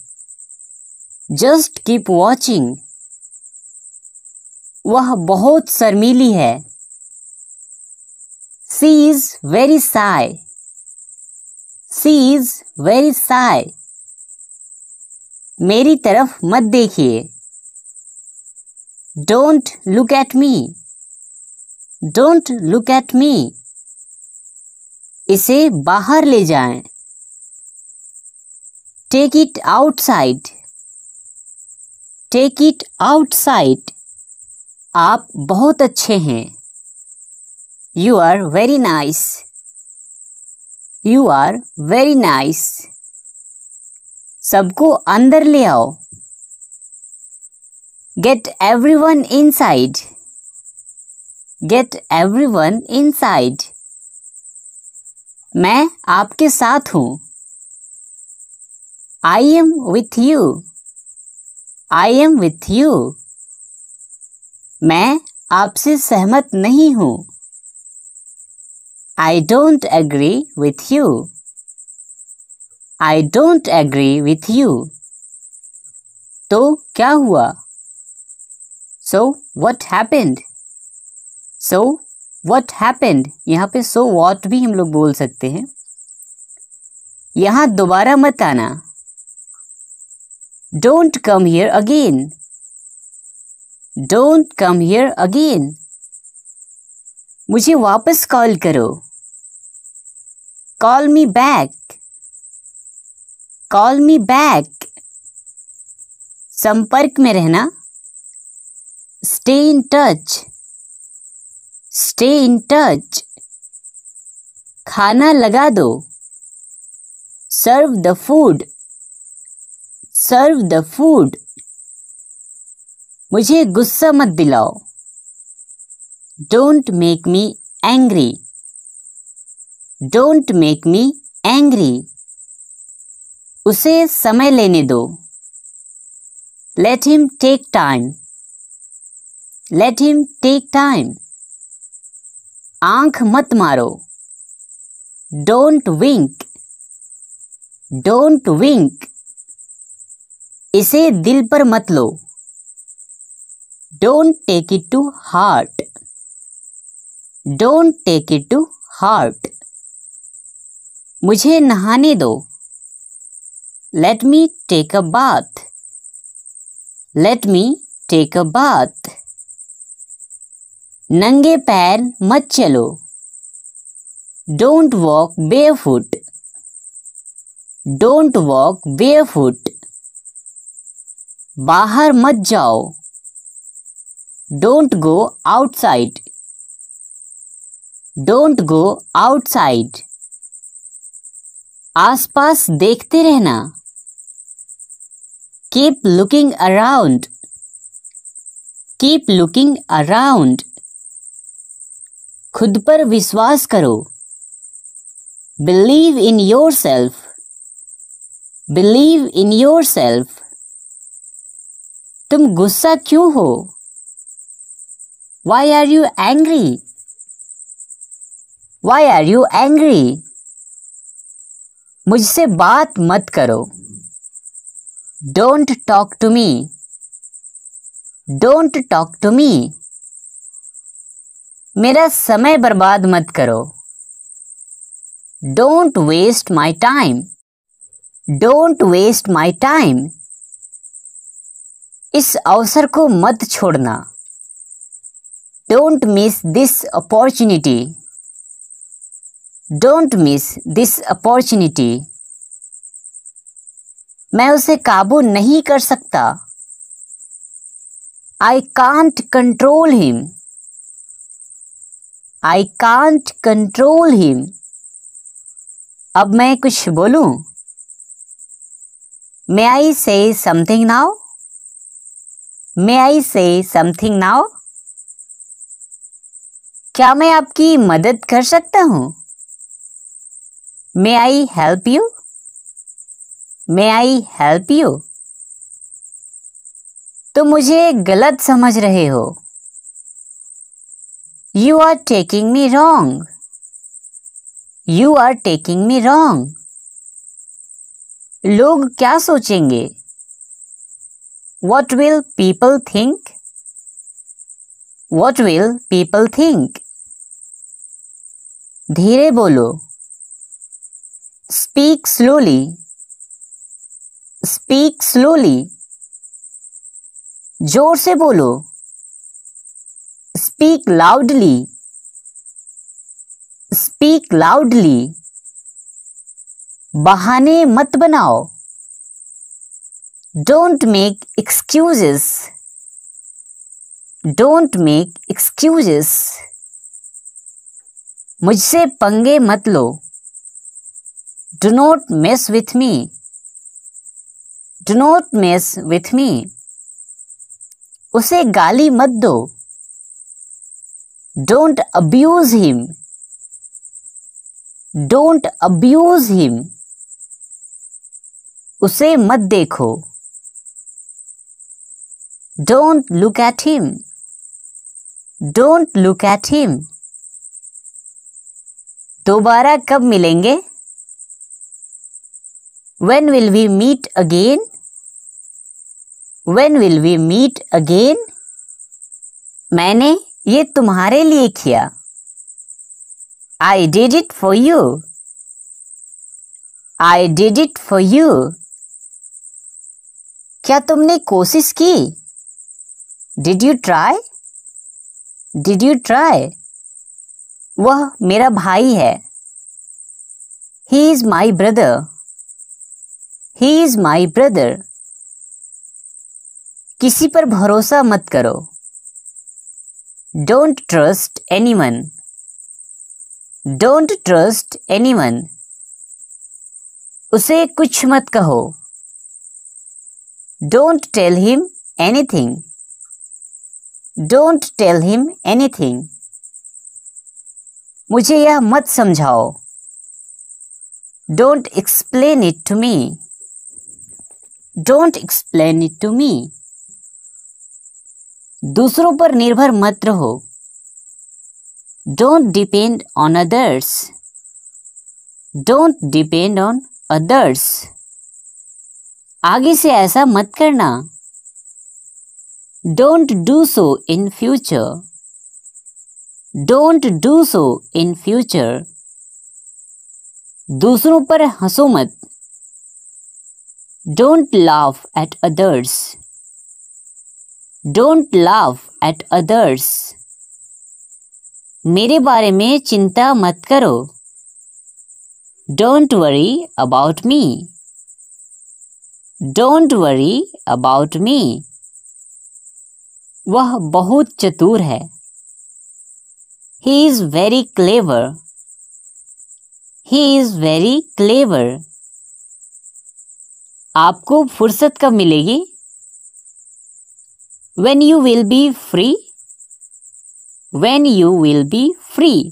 just keep watching वह बहुत शर्मीली है। She is very shy she is very shy मेरी तरफ़ मत देखिए। Don't look at me don't look at me इसे बाहर ले जाएँ। Take it outside take it outside आप बहुत अच्छे हैं। You are very nice you are very nice सबको अंदर ले आओ। Get everyone inside get everyone inside मैं आपके साथ हूँ। I am with you I am with you मैं आपसे सहमत नहीं हूँ। I don't agree with you I don't agree with you तो क्या हुआ? So what happened so what happened यहाँ पे सो so वॉट भी हम लोग बोल सकते हैं। यहाँ दोबारा मत आना। Don't come here again don't come here again मुझे वापस कॉल करो। Call me back call me back संपर्क में रहना। Stay in touch stay in touch खाना लगा दो। Serve the food serve the food मुझे गुस्सा मत दिलाओ। Don't make me angry don't make me angry उसे समय लेने दो। Let him take time let him take time आँख मत मारो। डोंट विंक डोंट विंक इसे दिल पर मत लो। Don't take it to heart don't take it to heart मुझे नहाने दो। Let me take a bath let me take a bath नंगे पैर मत चलो। Don't walk barefoot don't walk barefoot बाहर मत जाओ। Don't go outside don't go outside आसपास देखते रहना। Keep looking around keep looking around खुद पर विश्वास करो। Believe in yourself believe in yourself तुम गुस्सा क्यों हो? Why are you angry why are you angry मुझसे बात मत करो। Don't talk to me don't talk to me मेरा समय बर्बाद मत करो। Don't waste my time don't waste my time इस अवसर को मत छोड़ना। Don't miss this opportunity don't miss this opportunity मैं उसे काबू नहीं कर सकता। I can't control him I can't control him अब मैं कुछ बोलूँ? मे I say something now may I say something now क्या मैं आपकी मदद कर सकता हूँ? May I help you may I help you तुम मुझे गलत समझ रहे हो। you are taking me wrong you are taking me wrong लोग क्या सोचेंगे what will people think what will people think धीरे बोलो स्पीक स्लोली स्पीक स्लोली जोर से बोलो स्पीक लाउडली स्पीक लाउडली बहाने मत बनाओ। Don't make excuses don't make excuses मुझसे पंगे मत लो। Do not mess with me do not mess with me उसे गाली मत दो। Don't abuse him don't abuse him उसे मत देखो। Don't look at him don't look at him दोबारा कब मिलेंगे? When will we meet again when will we meet again मैंने ये तुम्हारे लिए किया। I did it for you I did it for you क्या तुमने कोशिश की? Did you try did you try वह मेरा भाई है। He is my brother he is my brother किसी पर भरोसा मत करो। Don't trust anyone don't trust anyone उसे कुछ मत कहो। Don't tell him anything don't tell him anything मुझे यह मत समझाओ। Don't explain it to me don't explain it to me दूसरों पर निर्भर मत रहो। Don't depend on others don't depend on others आगे से ऐसा मत करना। Don't do so in future don't do so in future दूसरों पर हंसो मत। Don't laugh at others don't laugh at others मेरे बारे में चिंता मत करो। Don't worry about me don't worry about me वह बहुत चतुर है। He is very clever he is very clever आपको फुर्सत कब मिलेगी? When you will be free when you will be free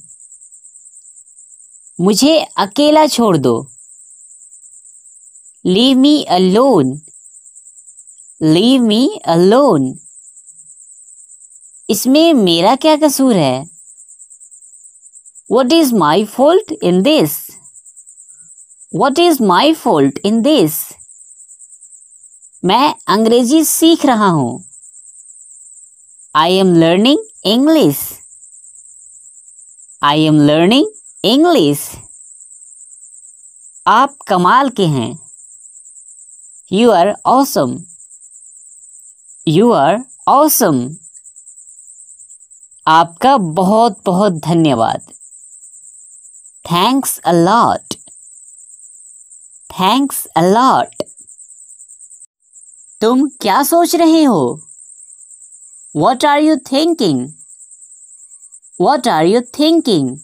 मुझे अकेला छोड़ दो। Leave me alone leave me alone इसमें मेरा क्या कसूर है? What is my fault in this? What is my fault in this? मैं अंग्रेज़ी सीख रहा हूँ। I am learning English I am learning English आप कमाल के हैं। You are awesome you are awesome आपका बहुत बहुत धन्यवाद थैंक्स अलॉट थैंक्स अलॉट तुम क्या सोच रहे हो? What are you thinking? What are you thinking?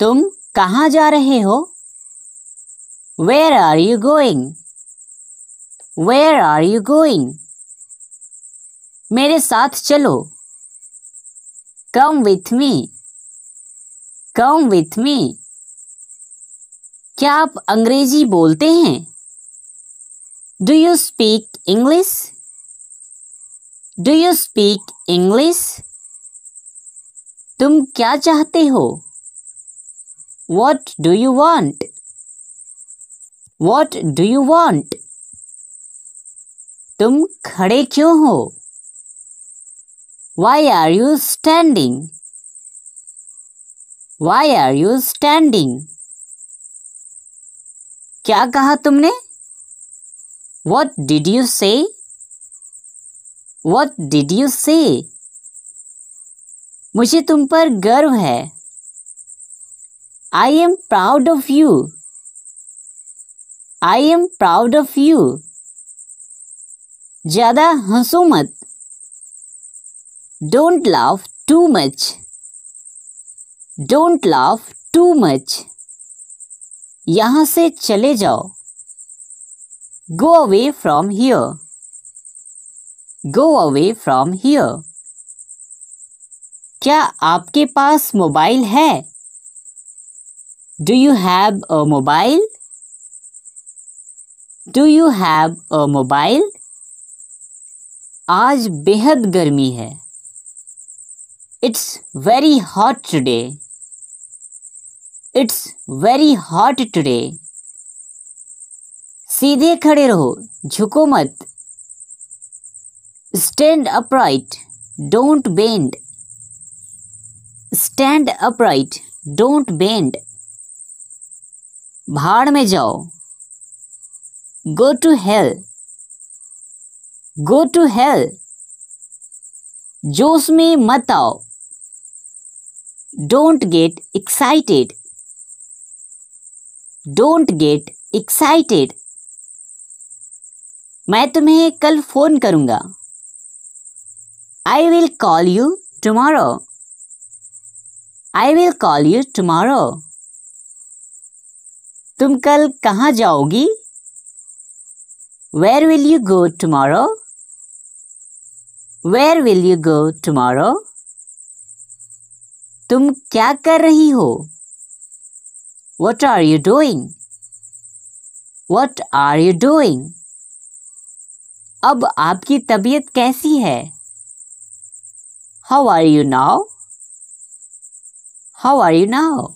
तुम कहाँ जा रहे हो Where are you going? Where are you going? मेरे साथ चलो Come with me. Come with me क्या आप अंग्रेज़ी बोलते हैं do you speak English do you speak English तुम क्या चाहते हो? What do you want what do you want तुम खड़े क्यों हो? Why are you standing why are you standing क्या कहा तुमने? What did you say what did you say मुझे तुम पर गर्व है। I am proud of you I am proud of you ज़्यादा हंसो मत। Don't laugh too much don't laugh too much यहाँ से चले जाओ। Go away from here go away from here क्या आपके पास मोबाइल है? Do you have a mobile do you have a mobile आज बेहद गर्मी है। It's very hot today it's very hot today सीधे खड़े रहो, झुको मत। Stand upright don't bend stand upright don't bend भाड़ में जाओ। Go to hell go to hell जोश में मत आओ। Don't get excited don't get excited मैं तुम्हें कल फ़ोन करूँगा। I will call you tomorrow I will call you tomorrow तुम कल कहाँ जाओगी? Where will you go tomorrow where will you go tomorrow तुम क्या कर रही हो? What are you doing what are you doing अब आपकी तबीयत कैसी है? How are you now how are you now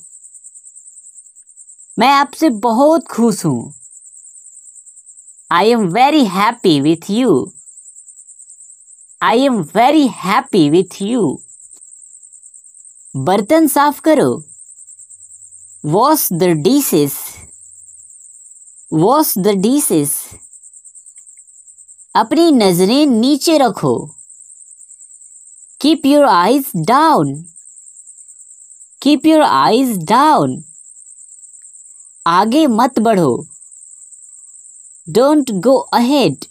मैं आपसे बहुत खुश हूँ। I am very happy with you I am very happy with you बर्तन साफ़ करो। Wash the dishes wash the dishes अपनी नज़रें नीचे रखो। Keep your eyes down keep your eyes down आगे मत बढ़ो। Don't go ahead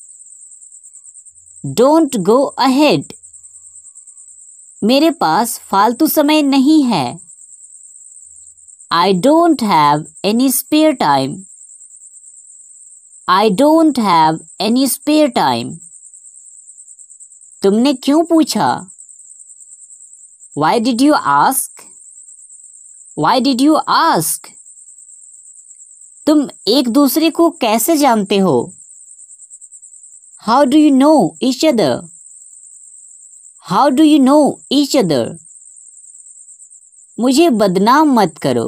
don't go ahead मेरे पास फालतू समय नहीं है। I don't have any spare time I don't have any spare time तुमने क्यों पूछा? Why did you ask why did you ask तुम एक दूसरे को कैसे जानते हो? How do you know each other how do you know each other मुझे बदनाम मत करो।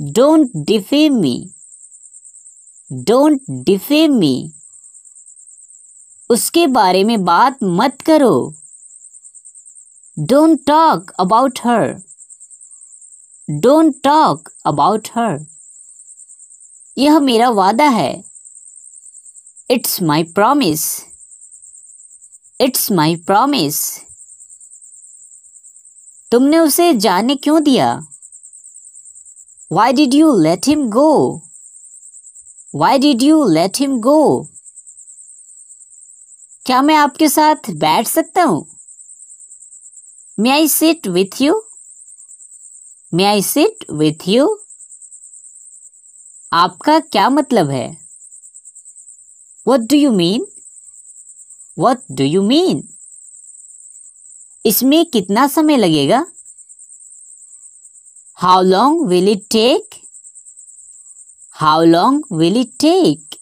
Don't defame me don't defame me उसके बारे में बात मत करो। Don't talk about her don't talk about her यह मेरा वादा है। It's my promise it's my promise तुमने उसे जाने क्यों दिया? Why did you let him go why did you let him go क्या मैं आपके साथ बैठ सकता हूँ? May I sit with you may I sit with you आपका क्या मतलब है? What do you mean what do you mean इसमें कितना समय लगेगा? How long will it take how long will it take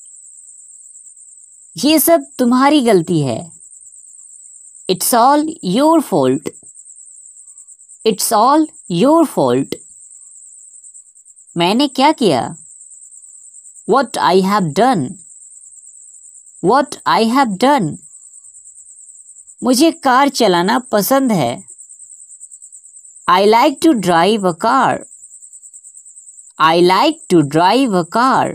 ये सब तुम्हारी गलती है। It's all your fault it's all your fault मैंने क्या किया? What I have done what I have done मुझे कार चलाना पसंद है। I like to drive a car I like to drive a car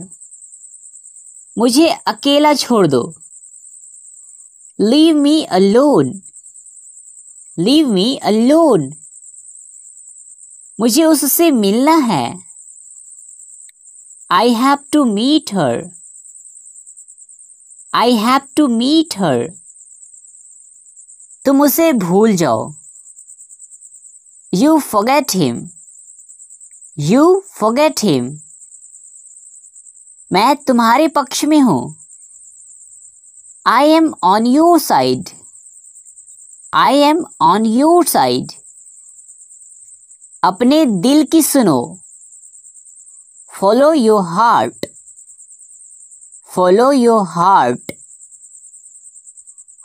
मुझे अकेला छोड़ दो। Leave me alone leave me alone मुझे उससे मिलना है। I have to meet her I have to meet her तुम उसे भूल जाओ। You forget him you forget him मैं तुम्हारे पक्ष में हूँ। I am on your side I am on your side अपने दिल की सुनो। Follow your heart follow your heart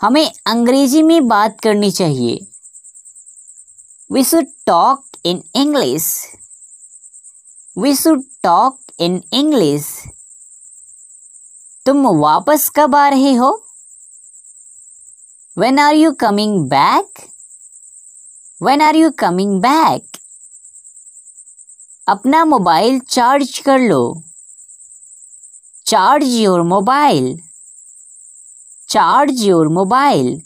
हमें अंग्रेज़ी में बात करनी चाहिए। We should talk in English we should talk in English तुम वापस कब आ रहे हो? When are you coming back when are you coming back अपना मोबाइल चार्ज कर लो। Charge your mobile. Charge your mobile.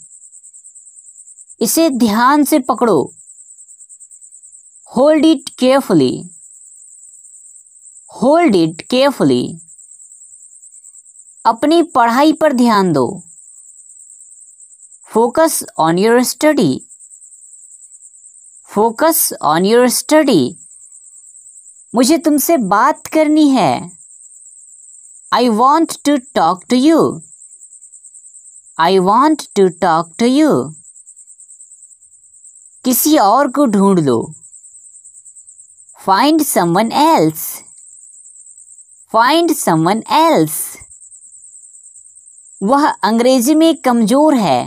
इसे ध्यान से पकड़ो। Hold it carefully hold it carefully अपनी पढ़ाई पर ध्यान दो। Focus on your study focus on your study मुझे तुमसे बात करनी है। I want to talk to you I want to talk to you किसी और को ढूंढ लो। Find someone else find someone else वह अंग्रेज़ी में कमज़ोर है।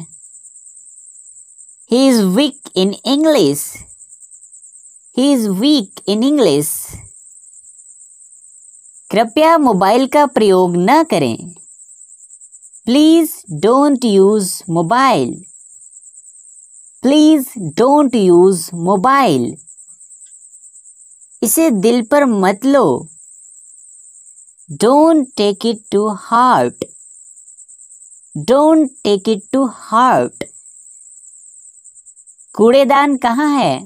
He is weak in English he is weak in English कृपया मोबाइल का प्रयोग न करें। Please don't use mobile please don't use mobile इसे दिल पर मत लो। Don't take it to heart don't take it to heart कूड़ेदान कहाँ है?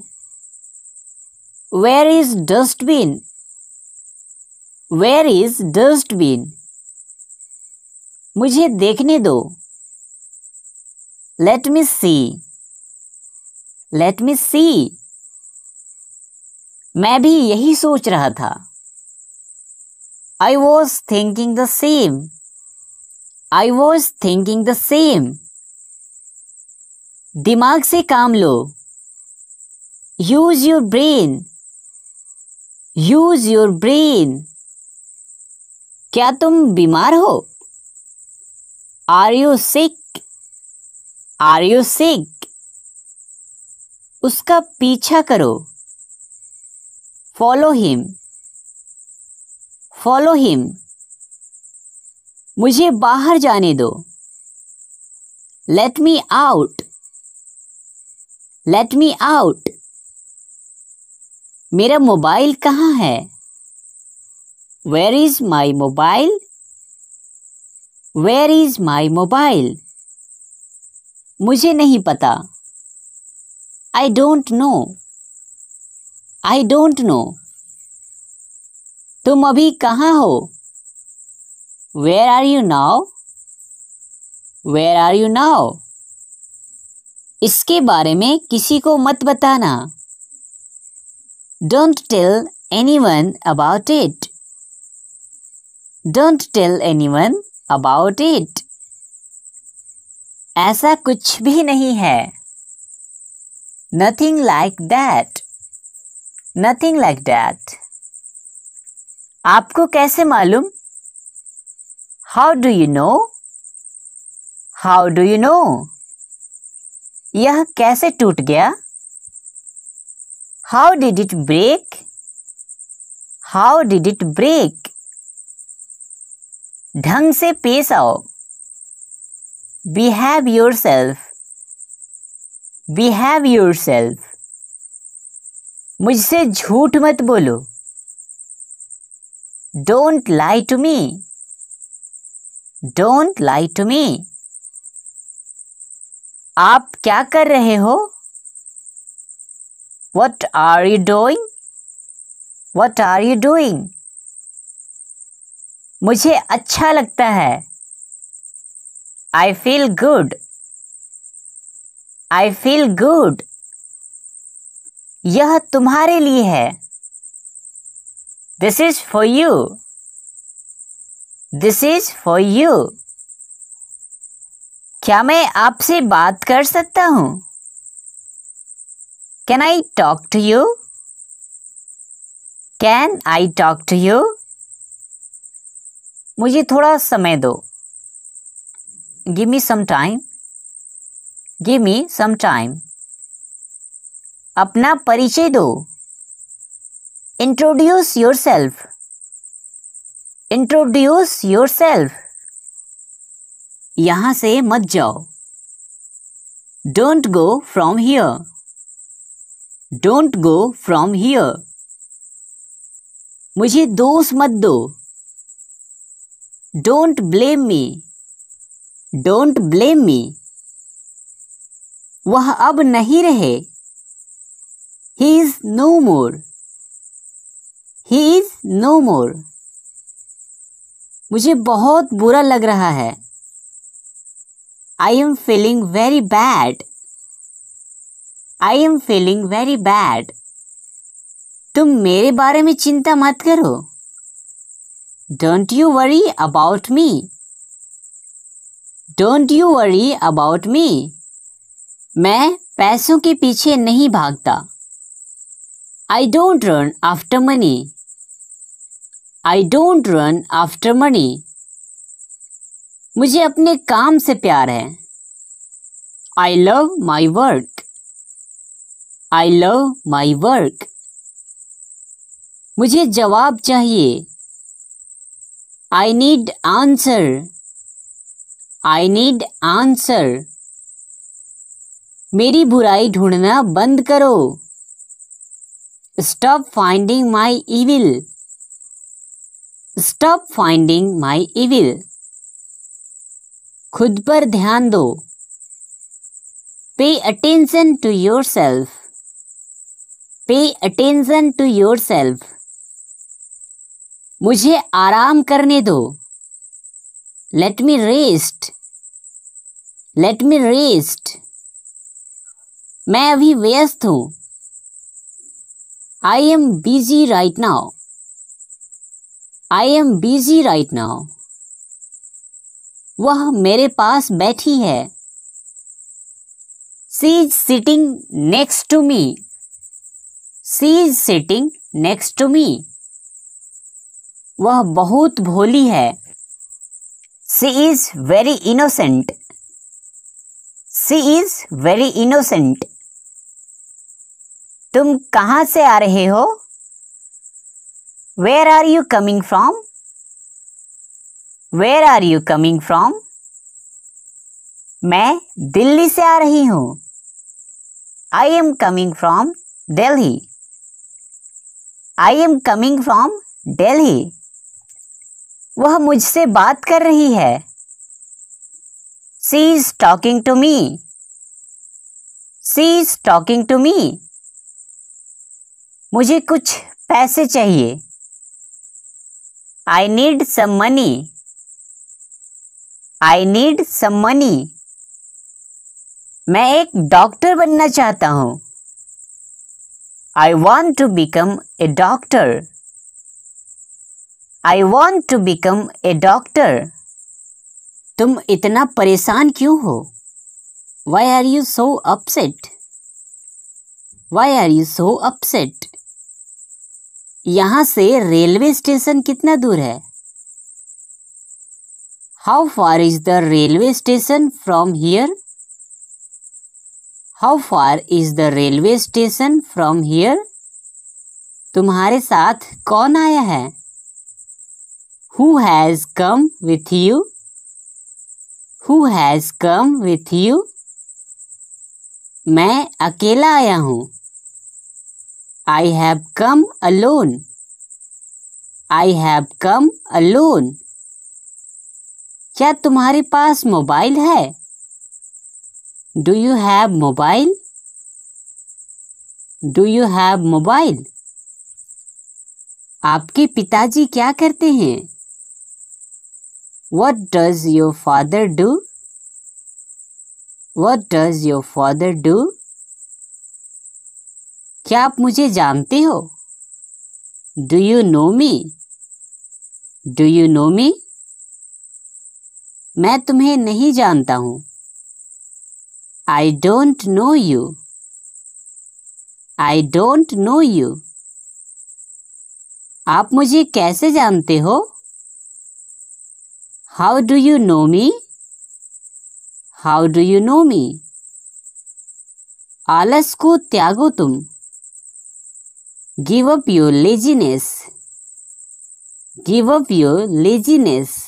Where is dustbin where is dustbin मुझे देखने दो। Let me see let me see मैं भी यही सोच रहा था। I was thinking the same I was thinking the same दिमाग से काम लो। Use your brain use your brain क्या तुम बीमार हो? Are you sick are you sick उसका पीछा करो। फॉलो हिम फॉलो हिम मुझे बाहर जाने दो। Let me out let me out मेरा मोबाइल कहाँ है? Where is my mobile where is my mobile मुझे नहीं पता। I don't know I don't know तुम अभी कहाँ हो? Where are you now where are you now इसके बारे में किसी को मत बताना। Don't tell anyone about it don't tell anyone about it ऐसा कुछ भी नहीं है। Nothing like that nothing like that आपको कैसे मालूम? How do you know how do you know यह कैसे टूट गया? How did it break how did it break ढंग से पेश आओ। Behave yourself behave yourself मुझसे झूठ मत बोलो। Don't lie to me don't lie to me आप क्या कर रहे हो? What are you doing what are you doing मुझे अच्छा लगता है। I feel good I feel good यह तुम्हारे लिए है। This is for you this is for you क्या मैं आपसे बात कर सकता हूँ? Can I talk to you can I talk to you मुझे थोड़ा समय दो। Give me some time give me some time अपना परिचय दो। Introduce yourself introduce yourself यहाँ से मत जाओ। Don't go from here don't go from here मुझे दोष मत दो। Don't blame me don't blame me वह अब नहीं रहे. He is no more he is no more मुझे बहुत बुरा लग रहा है. I am feeling very bad I am feeling very bad तुम मेरे बारे में चिंता मत करो. Don't you worry about me don't you worry about me मैं पैसों के पीछे नहीं भागता। I don't run after money I don't run after money मुझे अपने काम से प्यार है। I love my work I love my work मुझे जवाब चाहिए। I need answer I need answer मेरी बुराई ढूंढना बंद करो. Stop finding my evil stop finding my evil खुद पर ध्यान दो. To yourself pay attention to yourself मुझे आराम करने दो। Let me rest let me rest मैं अभी व्यस्त हूँ। I am busy right now I am busy right now वह मेरे पास बैठी है। She is sitting next to me she is sitting next to me वह बहुत भोली है। She is very innocent she is very innocent तुम कहाँ से आ रहे हो? Where are you coming from where are you coming from मैं दिल्ली से आ रही हूँ। I am coming from Delhi I am coming from Delhi वह मुझसे बात कर रही है। She is talking to me she is talking to me मुझे कुछ पैसे चाहिए। I need some money I need some money मैं एक डॉक्टर बनना चाहता हूँ। I want to become a doctor I want to become a doctor तुम इतना परेशान क्यों हो? Why are you so upset why are you so upset यहाँ से रेलवे स्टेशन कितना दूर है? How far is the railway station from here how far is the railway station from here तुम्हारे साथ कौन आया है? Who has come with you who has come with you मैं अकेला आया हूँ। I have come alone. I have come alone. क्या तुम्हारे पास मोबाइल है? Do you have mobile do you have mobile आपके पिताजी क्या करते हैं? What does your father do what does your father do क्या आप मुझे जानते हो? Do you know me do you know me मैं तुम्हें नहीं जानता हूँ। I don't know you I don't know you आप मुझे कैसे जानते हो? How do you know me? How do you know me? आलस को त्यागो तुम Give up your laziness. Give up your laziness.